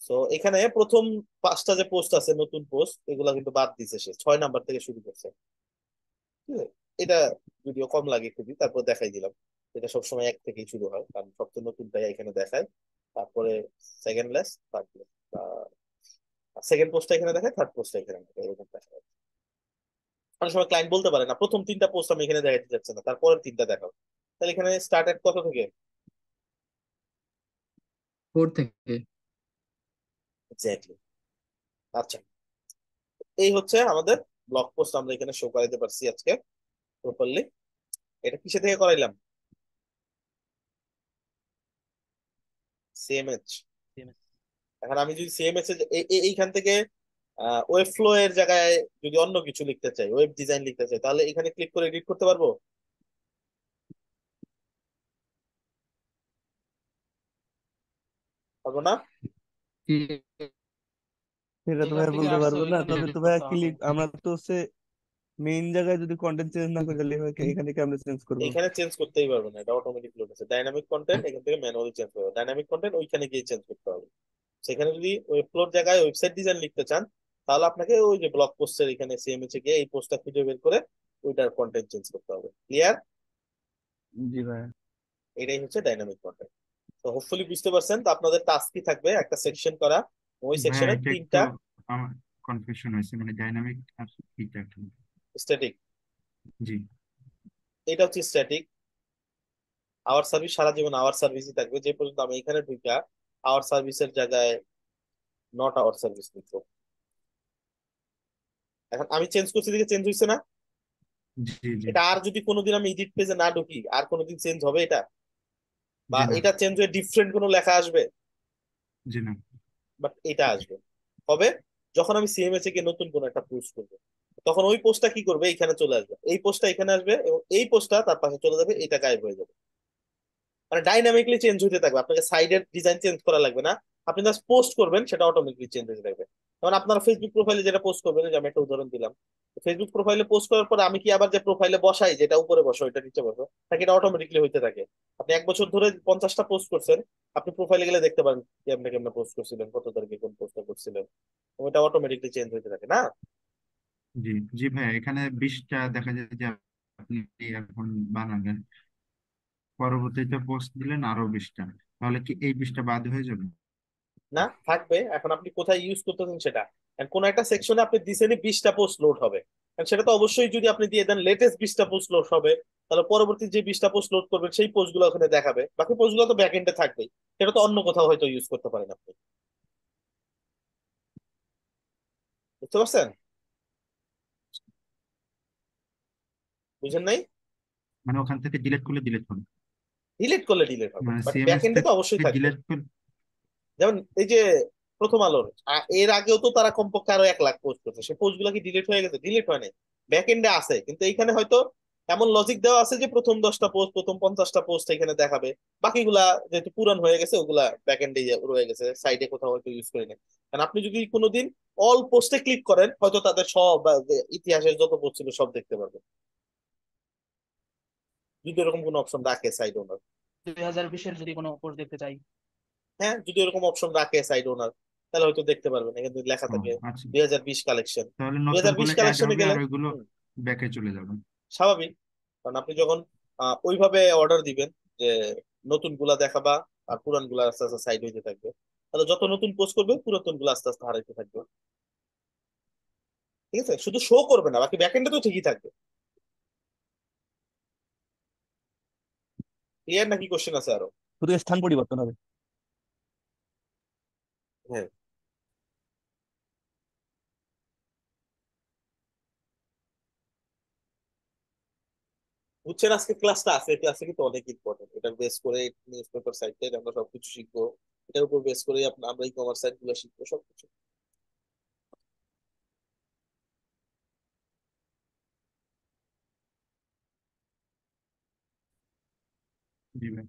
সো এখানে প্রথম পাঁচটা যে পোস্ট আছে নতুন পোস্ট এগুলা কিন্তু বাদ দিছে সে। ছয় নাম্বার থেকে শুরু করছে। ঠিক আছে? এটা যদিও কম লাগে খুবই তারপর দেখাই দিলাম। এটা সবসময় এক থেকেই শুরু হয় কারণ সবচেয়ে নতুনটাই এখানে দেখায়। তারপরে second less third less second পোস্টটা এখানে দেখায় থার্ড পোস্টটা এখানে দেখায় এরকম দেখা যায় অনেক সময় ক্লায়েন্ট বলতে পারে না প্রথম তিনটা পোস্ট আমি এখানে দেখাতে যাচ্ছে না তারপরের তিনটা দেখাও। তাহলে এখানে স্টার্ট এট কত থেকে? ফোর থেকে। এক্স্যাক্টলি আচ্ছা। এই হচ্ছে আমাদের ব্লগ পোস্ট আমরা এখানে শো করাইতে পারছি আজকে প্রপারলি এটা কিসে থেকে করাইলাম? সিএমএইচ এখন আমি যদি সিএমএস এইখান থেকে ওয়েব ফ্লো এর জায়গায় যদি অন্য কিছু লিখতে চাই ওয়েব ডিজাইন লিখতে চাই তাহলে এখানে ক্লিক করে এডিট করতে পারব? পারব না? সেটা তো ভাই বলতে পারব না তবে তো ভাই ক্লিক আমরা তো হচ্ছে মেইন জায়গায় যদি কন্টেন্ট চেঞ্জ না করে তাহলে হয় এখানে কি আমরা চেঞ্জ করব? এখানে চেঞ্জ করতেই পারব না এটা অটোমেটিক লোড আছে। ডাইনামিক কন্টেন্ট এখান থেকে ম্যানুয়ালি চেঞ্জ করবে। ডাইনামিক কন্টেন্ট ওইখানে গিয়ে চেঞ্জ করতে হবে। সেখানে যদি ওয়েব ফ্লোর জায়গায় ওয়েবসাইট ডিজাইন লিখতে চান তাহলে আপনাকে ওই যে ব্লগ পোস্টের এখানে সিএমএচ এ গিয়ে এই পোস্টটা খুঁজে বের করে ওইটার কন্টেন্ট চেঞ্জ করতে হবে। ক্লিয়ার জি ভাই। এটাই হচ্ছে ডাইনামিক কন্টেন্ট তো হোপফুলি বুঝতে পারছেন তো আপনাদের টাস্ক কি থাকবে? একটা সেকশন করা ওই সেকশনে তিনটা আমার কনফিউশন হয়েছে মানে ডাইনামিক আর স্ট্যাটিক জি। এটা হচ্ছে স্ট্যাটিক আওয়ার সার্ভিস সারা জীবন আওয়ার সার্ভিসই থাকবে। যে পর্যন্ত আমি এখানে ঢুকা আওয়ার সার্ভিসের জায়গায় নট আওয়ার সার্ভিস লিখব এখন আমি চেঞ্জ করছি দিকে চেঞ্জ হয়েছে না? এটা আর যদি কোনোদিন আমি এডিট পেজে না ঢুকি আর কোনোদিন চেঞ্জ হবে এটা? বা এটা চেঞ্জ হয়ে ডিফারেন্ট কোনো লেখা আসবে? জি না। বাট এটা আসবে। হবে যখন আমি সিএমএস এ গিয়ে নতুন কোনো একটা পোস্ট করব। তখন ওই পোস্টটা কি করবে? এখানে চলে আসবে। এই পোস্টটা এখানে আসবে এবং এই পোস্টটা তার পাশে চলে যাবে এটা গায়েব হয়ে যাবে। মানে ডাইনামিকলি চেঞ্জ হতে থাকবে। আপনাকে সাইডের ডিজাইন চেঞ্জ করা লাগবে না। আপনি জাস্ট পোস্ট করবেন, সেটা অটোমেটিকলি চেঞ্জ হতে থাকবে। যেমন আপনার ফেসবুক প্রোফাইলে যেটা পোস্ট করবেন যে আমি একটা উদাহরণ দিলাম। ফেসবুক প্রোফাইলে পোস্ট করার পর আমি কি আবার যে প্রোফাইলে বসাই, যেটা উপরে বসো ওইটা নিচে বসো নাকি এটা অটোমেটিকলি হইতে থাকে। আপনি এক বছর ধরে পঞ্চাশটা পোস্ট করছেন, আপনি প্রোফাইলে গেলে দেখতে পারেন কেমনে কেমনে পোস্ট করছিলেন, কত তারিখে কোন পোস্টটা করছিলেন। ওইটা অটোমেটিকলি চেঞ্জ হতে থাকে, না? জি জি ভাই, এখানে বিশটা দেখা যায় যে আপনি এখন বানাবেন। পরবর্তীতে পোস্ট দিলেন আরও বিশটা। তাহলে কি এই বিশটা বাদ হয়ে যাবে? না থাকবে। এখন আপনি কোথায় ইউজ করতেছেন সেটা? কোন একটা সেকশনে আপনি দিছেনই বিশটা পোস্ট লোড হবে। সেটা তো অবশ্যই যদি আপনি দিয়ে দেন লেটেস্ট বিশটা পোস্ট লোড হবে তাহলে পরবর্তী যে বিশটা পোস্ট লোড করবেন সেই পোস্টগুলো ওখানে দেখাবে। বাকি পোস্টগুলো তো ব্যাক এন্ডে থাকবেই। সেটা তো অন্য কোথাও হয়তো ইউজ করতে পারেন আপনি। বুঝতে পারছেন? বুঝেন নাই? মানে ওখান থেকে ডিলিট করলে ডিলিট হবে। ডিলিট করলে ডিলিট হবে বাট সিএমএস ব্যাক এন্ডে তো অবশ্যই থাকবে। যেমন এই যে প্রথম আলোর এর আগেও তো তারা কমপক্ষে আরও এক লাখ পোস্ট করছে সেই পোস্টগুলা কি ডিলিট হয়ে গেছে? ডিলিট হয় নাই। ব্যাক এন্ডে আছে কিন্তু এইখানে হয়তো এমন লজিক দেওয়া আছে যে প্রথম দশটা পোস্ট প্রথম পঞ্চাশটা পোস্ট এখানে দেখাবে। বাকিগুলা যেহেতু পুরান হয়ে গেছে ওগুলা ব্যাক এন্ডে রয়ে গেছে সাইডে কোথাও হয়তো ইউজ করি না কারণ আপনি যদি কোনোদিন অল পোস্টে ক্লিক করেন হয়তো তাদের সব ইতিহাসের যত পোস্ট ছিল সব দেখতে পারবেন। যদি এরকম কোনো অপশন রাখে সাইড ওনার দুই হাজার বিশের যদি কোনো পোস্ট দেখতে চাই। হ্যাঁ যদি এরকম অপশন রাখে সাইড ওনার তাহলে হয়তো দেখতে পারবেন। এখানে লেখা থাকে আচ্ছা। দুই হাজার বিশ কালেকশন দুই হাজার বিশ কালেকশনে গেলে ব্যাকে চলে যাবে স্বাভাবিক। কারণ আপনি যখন আহ, ওইভাবে অর্ডার দিবেন যে নতুনগুলা দেখাবা আর পুরানগুলা আস্তে আস্তে সাইড হইতে থাকবে তাহলে যত নতুন পোস্ট করবে পুরাতনগুলো আস্তে আস্তে হারাইতে থাকবে। ঠিক আছে? শুধু শো করবে না বাকি ব্যাকএন্ডে তো ঠিকই থাকবে। ক্লিয়ার নাকি কোশ্চেন আছে আরও। শুধু স্থান পরিবর্তন হবে। হ্যাঁ। বুঝছেন আজকে ক্লাসটা আছে ক্লাসে কিন্তু অনেক ইম্পর্টেন্ট এটার বেস করে নিউজ পেপার সাইটে আমরা সবকিছু শিখব। এটার উপর বেস করে আমরা ই কমার্স সাইটগুলো শিখব সবকিছু। জি ভাই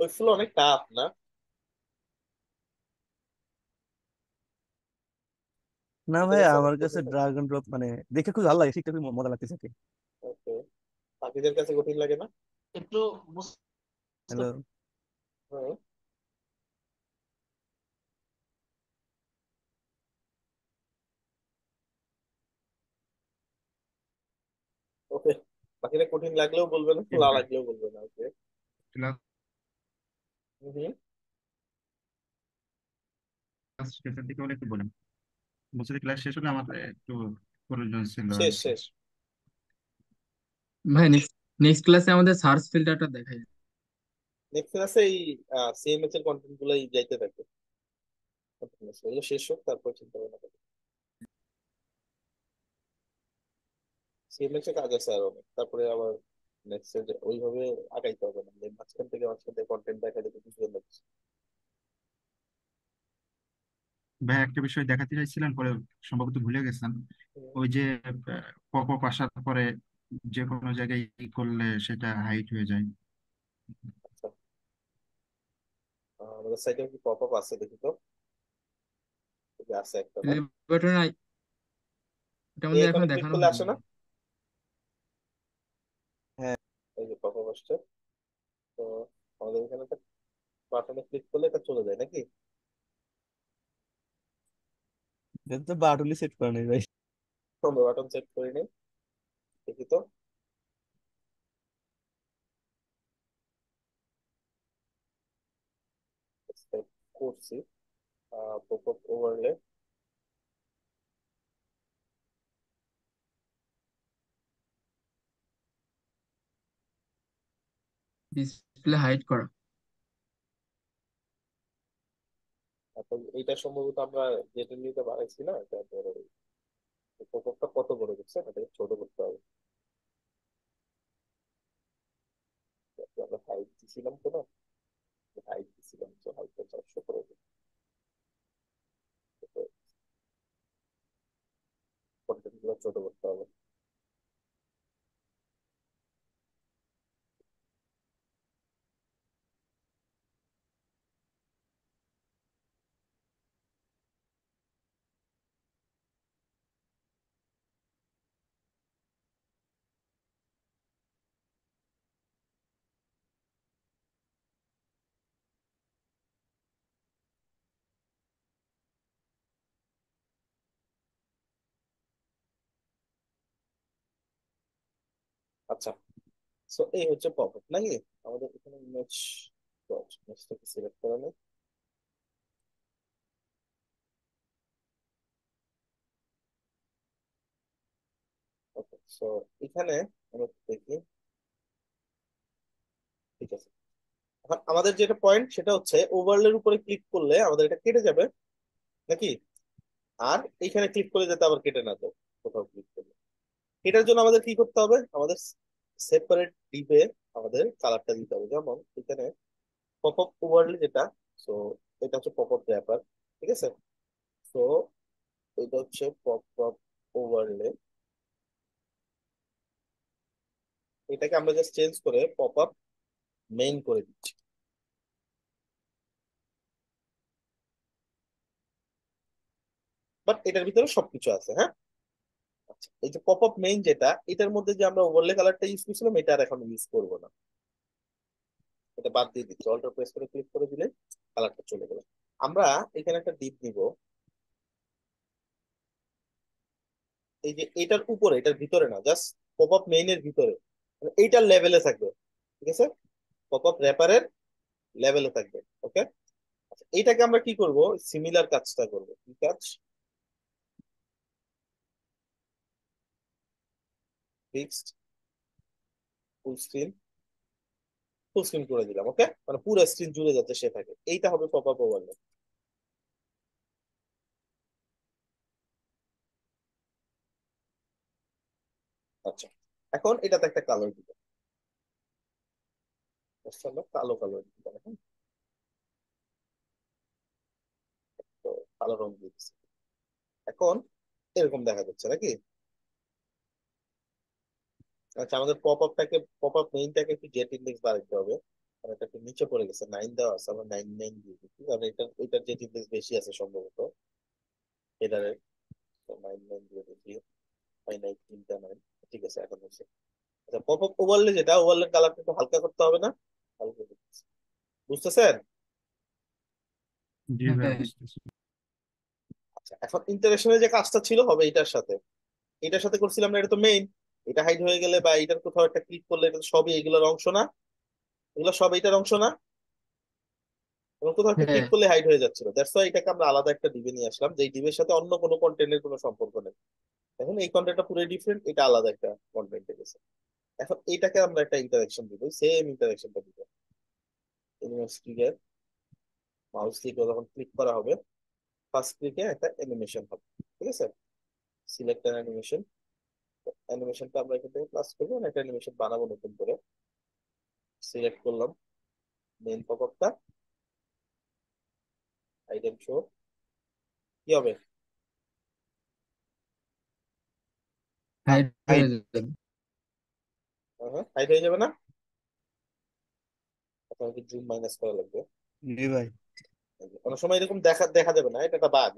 ওই ফ্লো অনেক টাফ না? না ভাই আছে আমার কাছে কঠিন ড্রাগ এন্ড ড্রপ মানে দেখে খুব ভালো লাগে শিখতে খুব মজা লাগতেছে কি ওকে। বাকিদের কাছে কঠিন লাগে না? একটু বুঝতে হ্যালো। হ্যাঁ ওকে বাকিরা কঠিন লাগলেও বলবে না না লাগলেও বলবে না ওকে ক্লাস শেষের দিকে হলে একটু বলেন। বলছি ক্লাস শেষ হলে আমার একটু প্রয়োজন ছিল শেষ শেষ। ভাই নেক্সট নেক্সট ক্লাসে আমাদের সার্চ ফিল্টারটা দেখাই। নেক্সট ক্লাসে এই সিএমএস এর কন্টেন্ট গুলোই যাইতে থাকবে এগুলো শেষ হোক তারপর চিন্তা ভাবনা করব কাজ আছে আরও অনেক তারপরে আবার নেক্সট ওইভাবে আগাইতে হবে না। মাঝখান থেকে মাঝখান থেকে কন্টেন্ট দেখা যেতে বুঝতে লাগছে ভাই একটা বিষয় দেখাতে চাইছিলেন পরে সম্ভবত ভুলে গেছেন। ওই যে পপ আসার পরে যে কোনো জায়গায় ই করলে সেটা হাইট হয়ে যায়। আচ্ছা। আমাদের সাইডে কি পপ আপ আছে দেখি তো? আছে একটা এটা এখনও দেখানো আসে না হ্যাঁ এই যে পপ আপ আসছে তো আমাদের এখানে একটা বাটনে ক্লিক করলে এটা চলে যায় নাকি? তো বাটুলি সেট করা নেই ভাই। আমরা বাটন সেট করি নি। দেখি তো। করছি। পপআপ ওভারলে ডিসপ্লে হাইড করা। সম্ভবত আমরা যেটা নিতে না পপআপটা কত বড় এটা ছোট করতে হবে। আমরা হাইট দিছিলাম তো না হাইট দিছিলাম তো চারশো করে। ছোট করতে হবে। আচ্ছা। সো এই হচ্ছে পপআপ নাকি? আমাদের এখানে ইমেজ ইমেজটাকে সিলেক্ট করা নেই। ওকে সো এখানে আমরা দেখি। ঠিক আছে। এখন আমাদের যেটা পয়েন্ট সেটা হচ্ছে ওভারলের উপরে ক্লিক করলে আমাদের এটা কেটে যাবে, নাকি? আর এইখানে ক্লিক করে যাতে আবার কেটে না যায়, কোথাও ক্লিক করলে। এটার জন্য আমাদের কি করতে হবে? আমাদের সেপারেট ডিপে আমাদের কালারটা দিতে হবে। যেমন এখানে পপ আপ ওভারলে যেটা সো এটা হচ্ছে পপ আপ র্যাপার ঠিক আছে? সো এটা হচ্ছে পপ আপ ওভারলে এটাকে আমরা জাস্ট চেঞ্জ করে পপ আপ মেইন করে দিচ্ছি। বাট এটার ভিতরে সবকিছু আছে হ্যাঁ? এই যে পপ আপ মেইন যেটা, এটার মধ্যে যে আমরা ওভারলে কালারটা ইউজ করছিলাম, এটা আর এখন ইউজ করব না। এটা বাদ দিয়ে দিচ্ছি। অল্টার প্রেস করে ক্লিক করে দিলে কালারটা চলে গেল। আমরা এখানে একটা ডিপ নিব। এই যে এটার উপরে, এটার ভিতরে না জাস্ট পপ আপ মেইনের ভিতরে মানে এইটার লেভেলে থাকবে। ঠিক আছে? পপ আপ র্যাপারের লেভেলে থাকবে। ওকে আচ্ছা এইটাকে আমরা কি করব? সিমিলার কাজটা করব। কি কাজ? Fixed full screen full screen করে দিলাম ওকে মানে পুরো স্ক্রিন জুড়ে যাতে সে থাকে। এইটা হবে পপ আপ ওভারলে আচ্ছা এখন এটাতে একটা কালার দিব। কালো কালার দিব তো কালো রং দিয়ে এখন এরকম দেখা যাচ্ছে নাকি? আচ্ছা আমাদের পপ আপটাকে পপ আপ মেইনটাকে একটু জেট ইন্ডেক্স বাড়াইতে হবে। কারণ এটা একটু নিচে পড়ে গেছে। নাইন দেওয়া আছে আমরা নাইন নাইন দিয়ে দিচ্ছি। কারণ এটা এটার জেট ইন্ডেক্স বেশি আছে সম্ভবত। এটারের নাইন নাইন দিয়ে দিচ্ছি। ফাইভ নাইন তিনটা নাইন ঠিক আছে এখন হচ্ছে। আচ্ছা পপ আপ ওভারলে যেটা ওভারলে কালারটা একটু হালকা করতে হবে না? হালকা করতেছি। বুঝতেছেন? আচ্ছা এখন ইন্টারেকশনের যে কাজটা ছিল হবে এটার সাথে। এটার সাথে করছিলাম না এটা তো মেইন এটা হাইড হয়ে গেলে বা এটার কোথাও একটা ক্লিক করলে এটা সবই এগুলোর অংশ না? এগুলো সব এটার অংশ না? এবং কোথাও একটা ক্লিক হ্যাঁ। করলে হাইড হয়ে যাচ্ছিল। দ্যাটস ওয়াই এটাকে আমরা আলাদা একটা ডিবে নিয়ে আসলাম যে ডিবের সাথে অন্য কোনো কন্টেন্টের কোনো সম্পর্ক নেই। এখন এই কন্টেন্টটা পুরো ডিফারেন্ট এটা আলাদা একটা কন্টেন্ট গেছে এখন এটাকে আমরা একটা ইন্টারেকশন দিব সেম ইন্টারেকশনটা দিব। ক্লিকের মাউস ক্লিক যখন ক্লিক করা হবে ফার্স্ট ক্লিকে একটা অ্যানিমেশন হবে ঠিক আছে? সিলেক্ট অ্যান অ্যানিমেশন অ্যানিমেশনটা আমরা এখান থেকে প্লাস করব একটা অ্যানিমেশন বানাবো নতুন করে। সিলেক্ট করলাম মেইন পপআপটা আইটেম শো কি হবে? হাইড হয়ে যাবে। হ্যাঁ হয়ে যাবে না? আপনাকে জুম মাইনাস করা লাগবে। জি ভাই। অনেক সময় এরকম দেখা দেখা যাবে না এটা একটা বাগ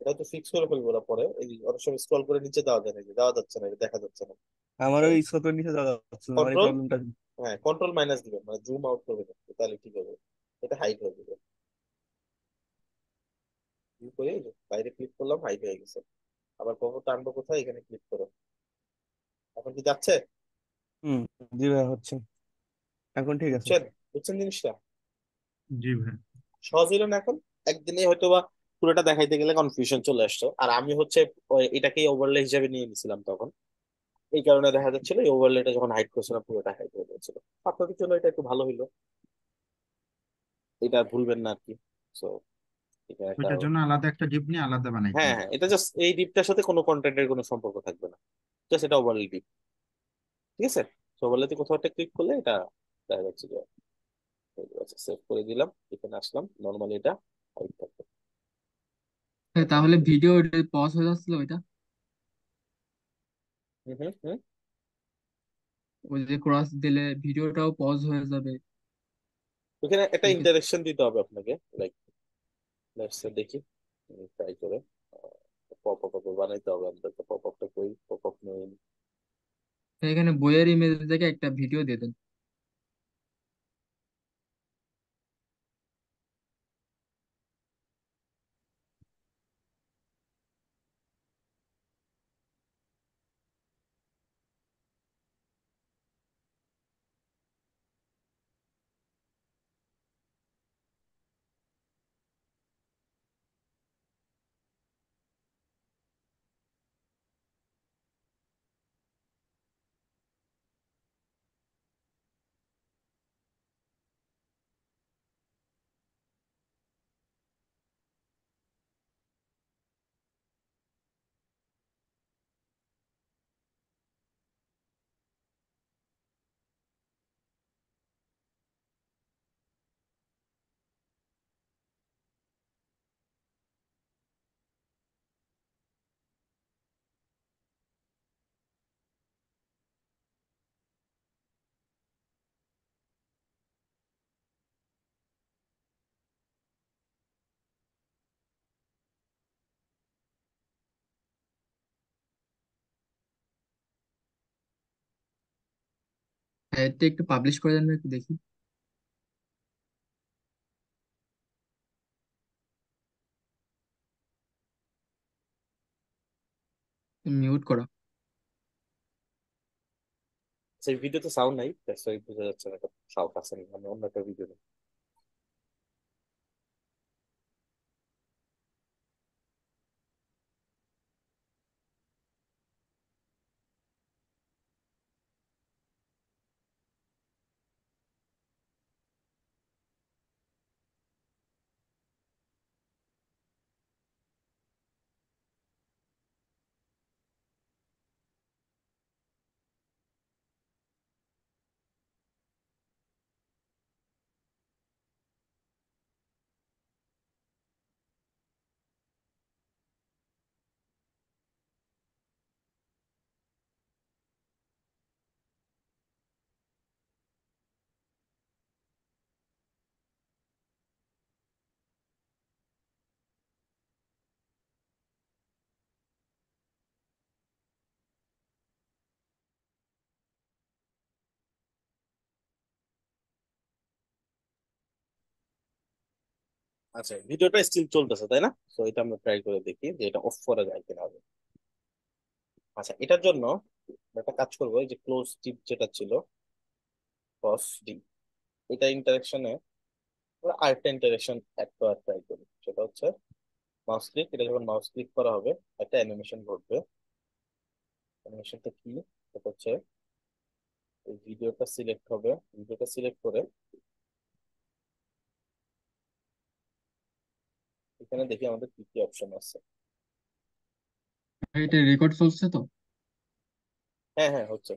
এটা তো ফিক্স করে ফেলব ওরা পরে। এই অনেক সময় স্ক্রল করে নিচে দেওয়া যায় না যে দেওয়া যাচ্ছে না দেখা যাচ্ছে না। আমার ওই স্কোপের নিচে যাওয়া যাচ্ছে না আমার এই প্রবলেমটা হ্যাঁ কন্ট্রোল মাইনাস দিবেন মানে জুম আউট করে দেবেন তাহলে ঠিক হবে। এটা হাইড হয়ে যাবে করে বাইরে ক্লিক করলাম হাইড হয়ে গেছে। আবার কখন টানবো কোথায় এখানে ক্লিক করো। এখন কি যাচ্ছে? হুম জি ভাই হচ্ছে। এখন ঠিক আছে। বুঝছেন? বুঝছেন জিনিসটা? জি ভাই। সহজ হইল না এখন? একদিনে হয়তো বা পুরোটা দেখাইতে গেলে কনফিউশন চলে আসতো। আর আমি হচ্ছে এটাকেই ওভারলে হিসেবে নিয়ে নিছিলাম তখন। এই কারণে দেখা যাচ্ছিল এই ওভারলেটা যখন হাইড করছিলাম পুরোটা হাইড হয়ে যাচ্ছিল। আপনাদের জন্য এটা একটু ভালো হইল। এটা ভুলবেন না আর কি সো এটা একটা ওইটার জন্য আলাদা একটা ডিপ নিয়ে আলাদা বানাইতে হ্যাঁ হ্যাঁ এটা জাস্ট এই ডিপটার সাথে কোনো কন্টেন্টের কোনো সম্পর্ক থাকবে না। জাস্ট এটা ওভারলে ডিপ ঠিক আছে? তো ওভারলেতে কোথাও একটা ক্লিক করলে এটা দেখা যাচ্ছে যে সেভ করে দিলাম। এখানে আসলাম। নর্মালি এটা হাইড থাকবে। তাহলে ভিডিও পজ হয়ে যাচ্ছিল ওইটা? ওই যে ক্রস দিলে ভিডিওটাও পজ হয়ে যাবে। ওখানে একটা ইন্টারেকশন দিতে হবে আপনাকে লাইক লেটস দেখি ট্রাই করে পপ আপ বানাইতে হবে আমাদের পপ আপটা কই পপ আপ নেই। এখানে বইয়ের ইমেজ থেকে একটা ভিডিও দিয়ে দেন। এটা একটু পাবলিশ করে দেন একটু দেখি। মিউট করা। সেই ভিডিওতে সাউন্ড নাই দ্যাটস ওয়াই বোঝা যাচ্ছে না সাউন্ড আছে না আমি অন্য একটা ভিডিও আচ্ছা ভিডিওটা স্টিল চলতেছে, তাই না? তো এটা আমরা ট্রাই করে দেখি যে এটা অফ করা যায় কিনা হবে। আচ্ছা এটার জন্য একটা কাজ করব, এই যে ক্লোজ টিপ যেটা ছিল ক্রস ডি এটা ইন্টারেকশনে আরেকটা ইন্টারেকশন অ্যাড করার ট্রাই করি। সেটা হচ্ছে মাউস ক্লিক এটা যখন মাউস ক্লিক করা হবে, একটা অ্যানিমেশন ঘটবে। অ্যানিমেশনটা কি? সেটা হচ্ছে ভিডিওটা সিলেক্ট হবে। ভিডিওটা সিলেক্ট করে এখানে দেখি আমাদের কি কি অপশন আছে। এটা রেকর্ড চলছে তো? হ্যাঁ হ্যাঁ হচ্ছে।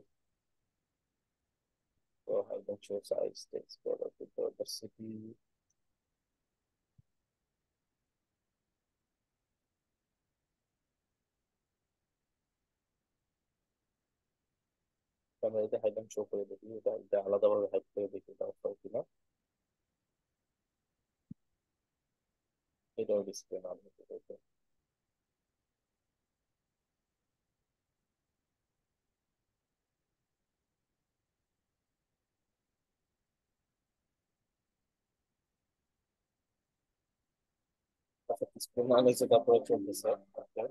তো hide and show size text product the city আমরা এটা হাইড শো করে দেখি এটা আলাদাভাবে হাইড করে দেখি এটা অফ কিনা Middle display magnification. That's a display managed approach on this. Okay.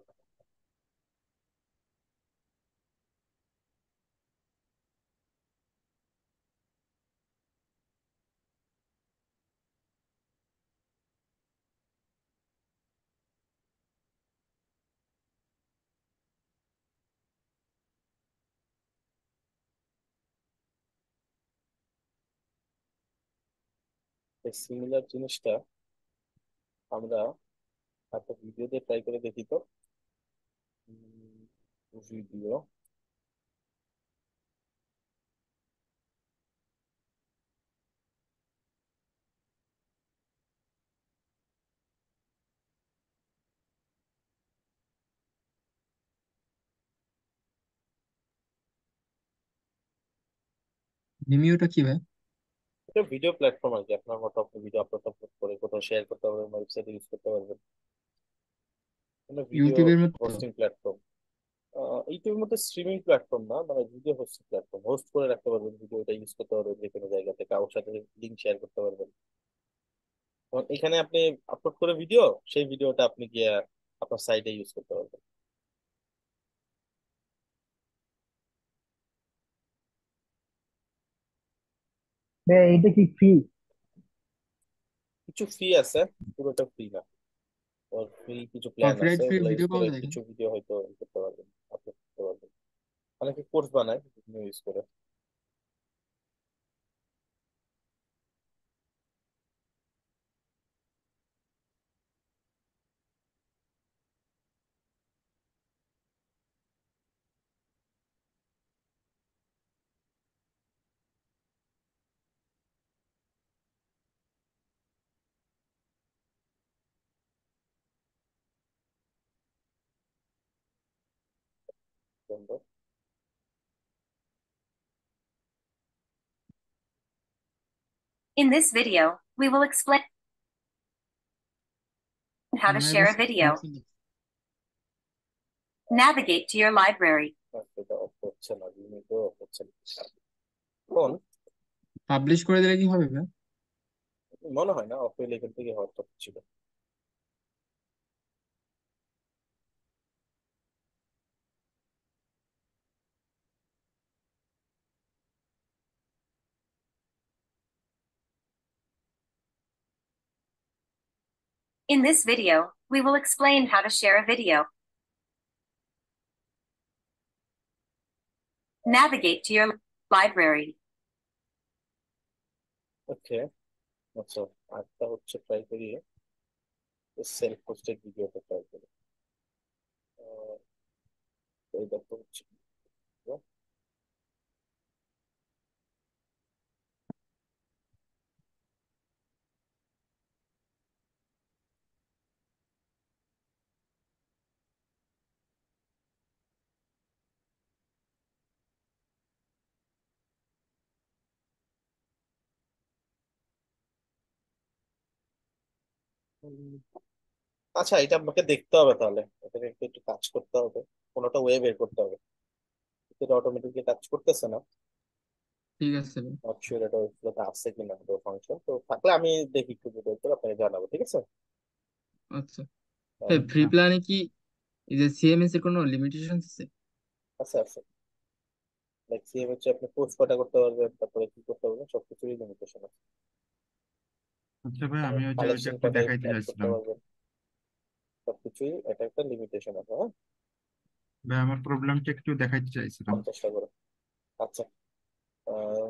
এই সিমিলার জিনিসটা আমরা একটা ভিডিও দিয়ে ট্রাই করে দেখি তো। ভিডিও ভিমিওটা কি ভাই? ভিডিও প্ল্যাটফর্ম আর কি আপনার মতো আপনি ভিডিও আপলোড আপলোড করে কোথাও শেয়ার করতে পারবেন ওয়েবসাইটে ইউজ করতে পারবেন। মানে ভিডিও ইউটিউবের মতো হোস্টিং প্ল্যাটফর্ম ইউটিউবের মতো স্ট্রিমিং প্ল্যাটফর্ম না মানে ভিডিও হোস্টিং প্ল্যাটফর্ম হোস্ট করে রাখতে পারবেন ভিডিওটা ইউজ করতে পারবেন যে কোনো জায়গাতে কারোর সাথে লিঙ্ক শেয়ার করতে পারবেন। এখানে আপনি আপলোড করে ভিডিও সেই ভিডিওটা আপনি গিয়ে আপনার সাইটে ইউজ করতে পারবেন। ভাই এটা কি ফ্রি কিছু ফি আছে পুরোটা ফ্রি না। ওর ফ্রি কিছু প্ল্যান কপিরাইট আছে ফ্রি ওগুলো ভিডিও ইউজ পাওয়া করে যায় কিছু ভিডিও হয়তো করতে পারবেন আপলোড করতে পারবেন। অনেকে কোর্স বানায় ইউজ করে। সুন্দর। In this video, we will explain how to আমার share a এবার video. সমস্যা Navigate to your library. আর সেটা অফ হচ্ছে না লিমিটও অফ হচ্ছে না এখন পাবলিশ করে দিলে কি হবে ভাই মনে হয় না অফ হইলে এখান থেকে হওয়ার কথা ছিল In this video, we will explain how to share a video. Navigate to your library. ওকে আচ্ছা আরেকটা হচ্ছে ট্রাই করি সেলফ পোস্টেড ভিডিওটা ট্রাই করি আহ, এই দেখো হচ্ছে উম, আচ্ছা এটা আমাকে দেখতে হবে তাহলে। এটাকে একটু একটু কাজ করতে হবে। কোনোটা ওয়ে বের করতে হবে। এটা অটোমেটিকলি কাজ করতেছে না। ঠিক আছে। ভাই নট শিওর এটা ওয়েবসাইটে আছে কিনা ফাংশন তো থাকলে আমি দেখি একটু বের করে আপনাকে জানাব ঠিক আছে? আচ্ছা। ভাই ফ্রি আচ্ছা প্ল্যানে কি এই যে সিএমএস এর কোনো লিমিটেশন আছে? আছে আছে। লাইক সিএম হচ্ছে আপনি পোস্ট কটা করতে পারবেন তারপরে কি করতে পারবেন সবকিছুরই লিমিটেশন আছে। আচ্ছা ভাই আমি ওই যে ওইটা কালেকশন একটু কটা দেখাইতে অ্যাড করতে চাইছিলাম পারবেন সবকিছুই এটা একটা লিমিটেশন আছে হ্যাঁ? ভাই আমার প্রবলেমটা একটু দেখাইতে চাইছিলাম। পঞ্চাশটা করে। আচ্ছা আহ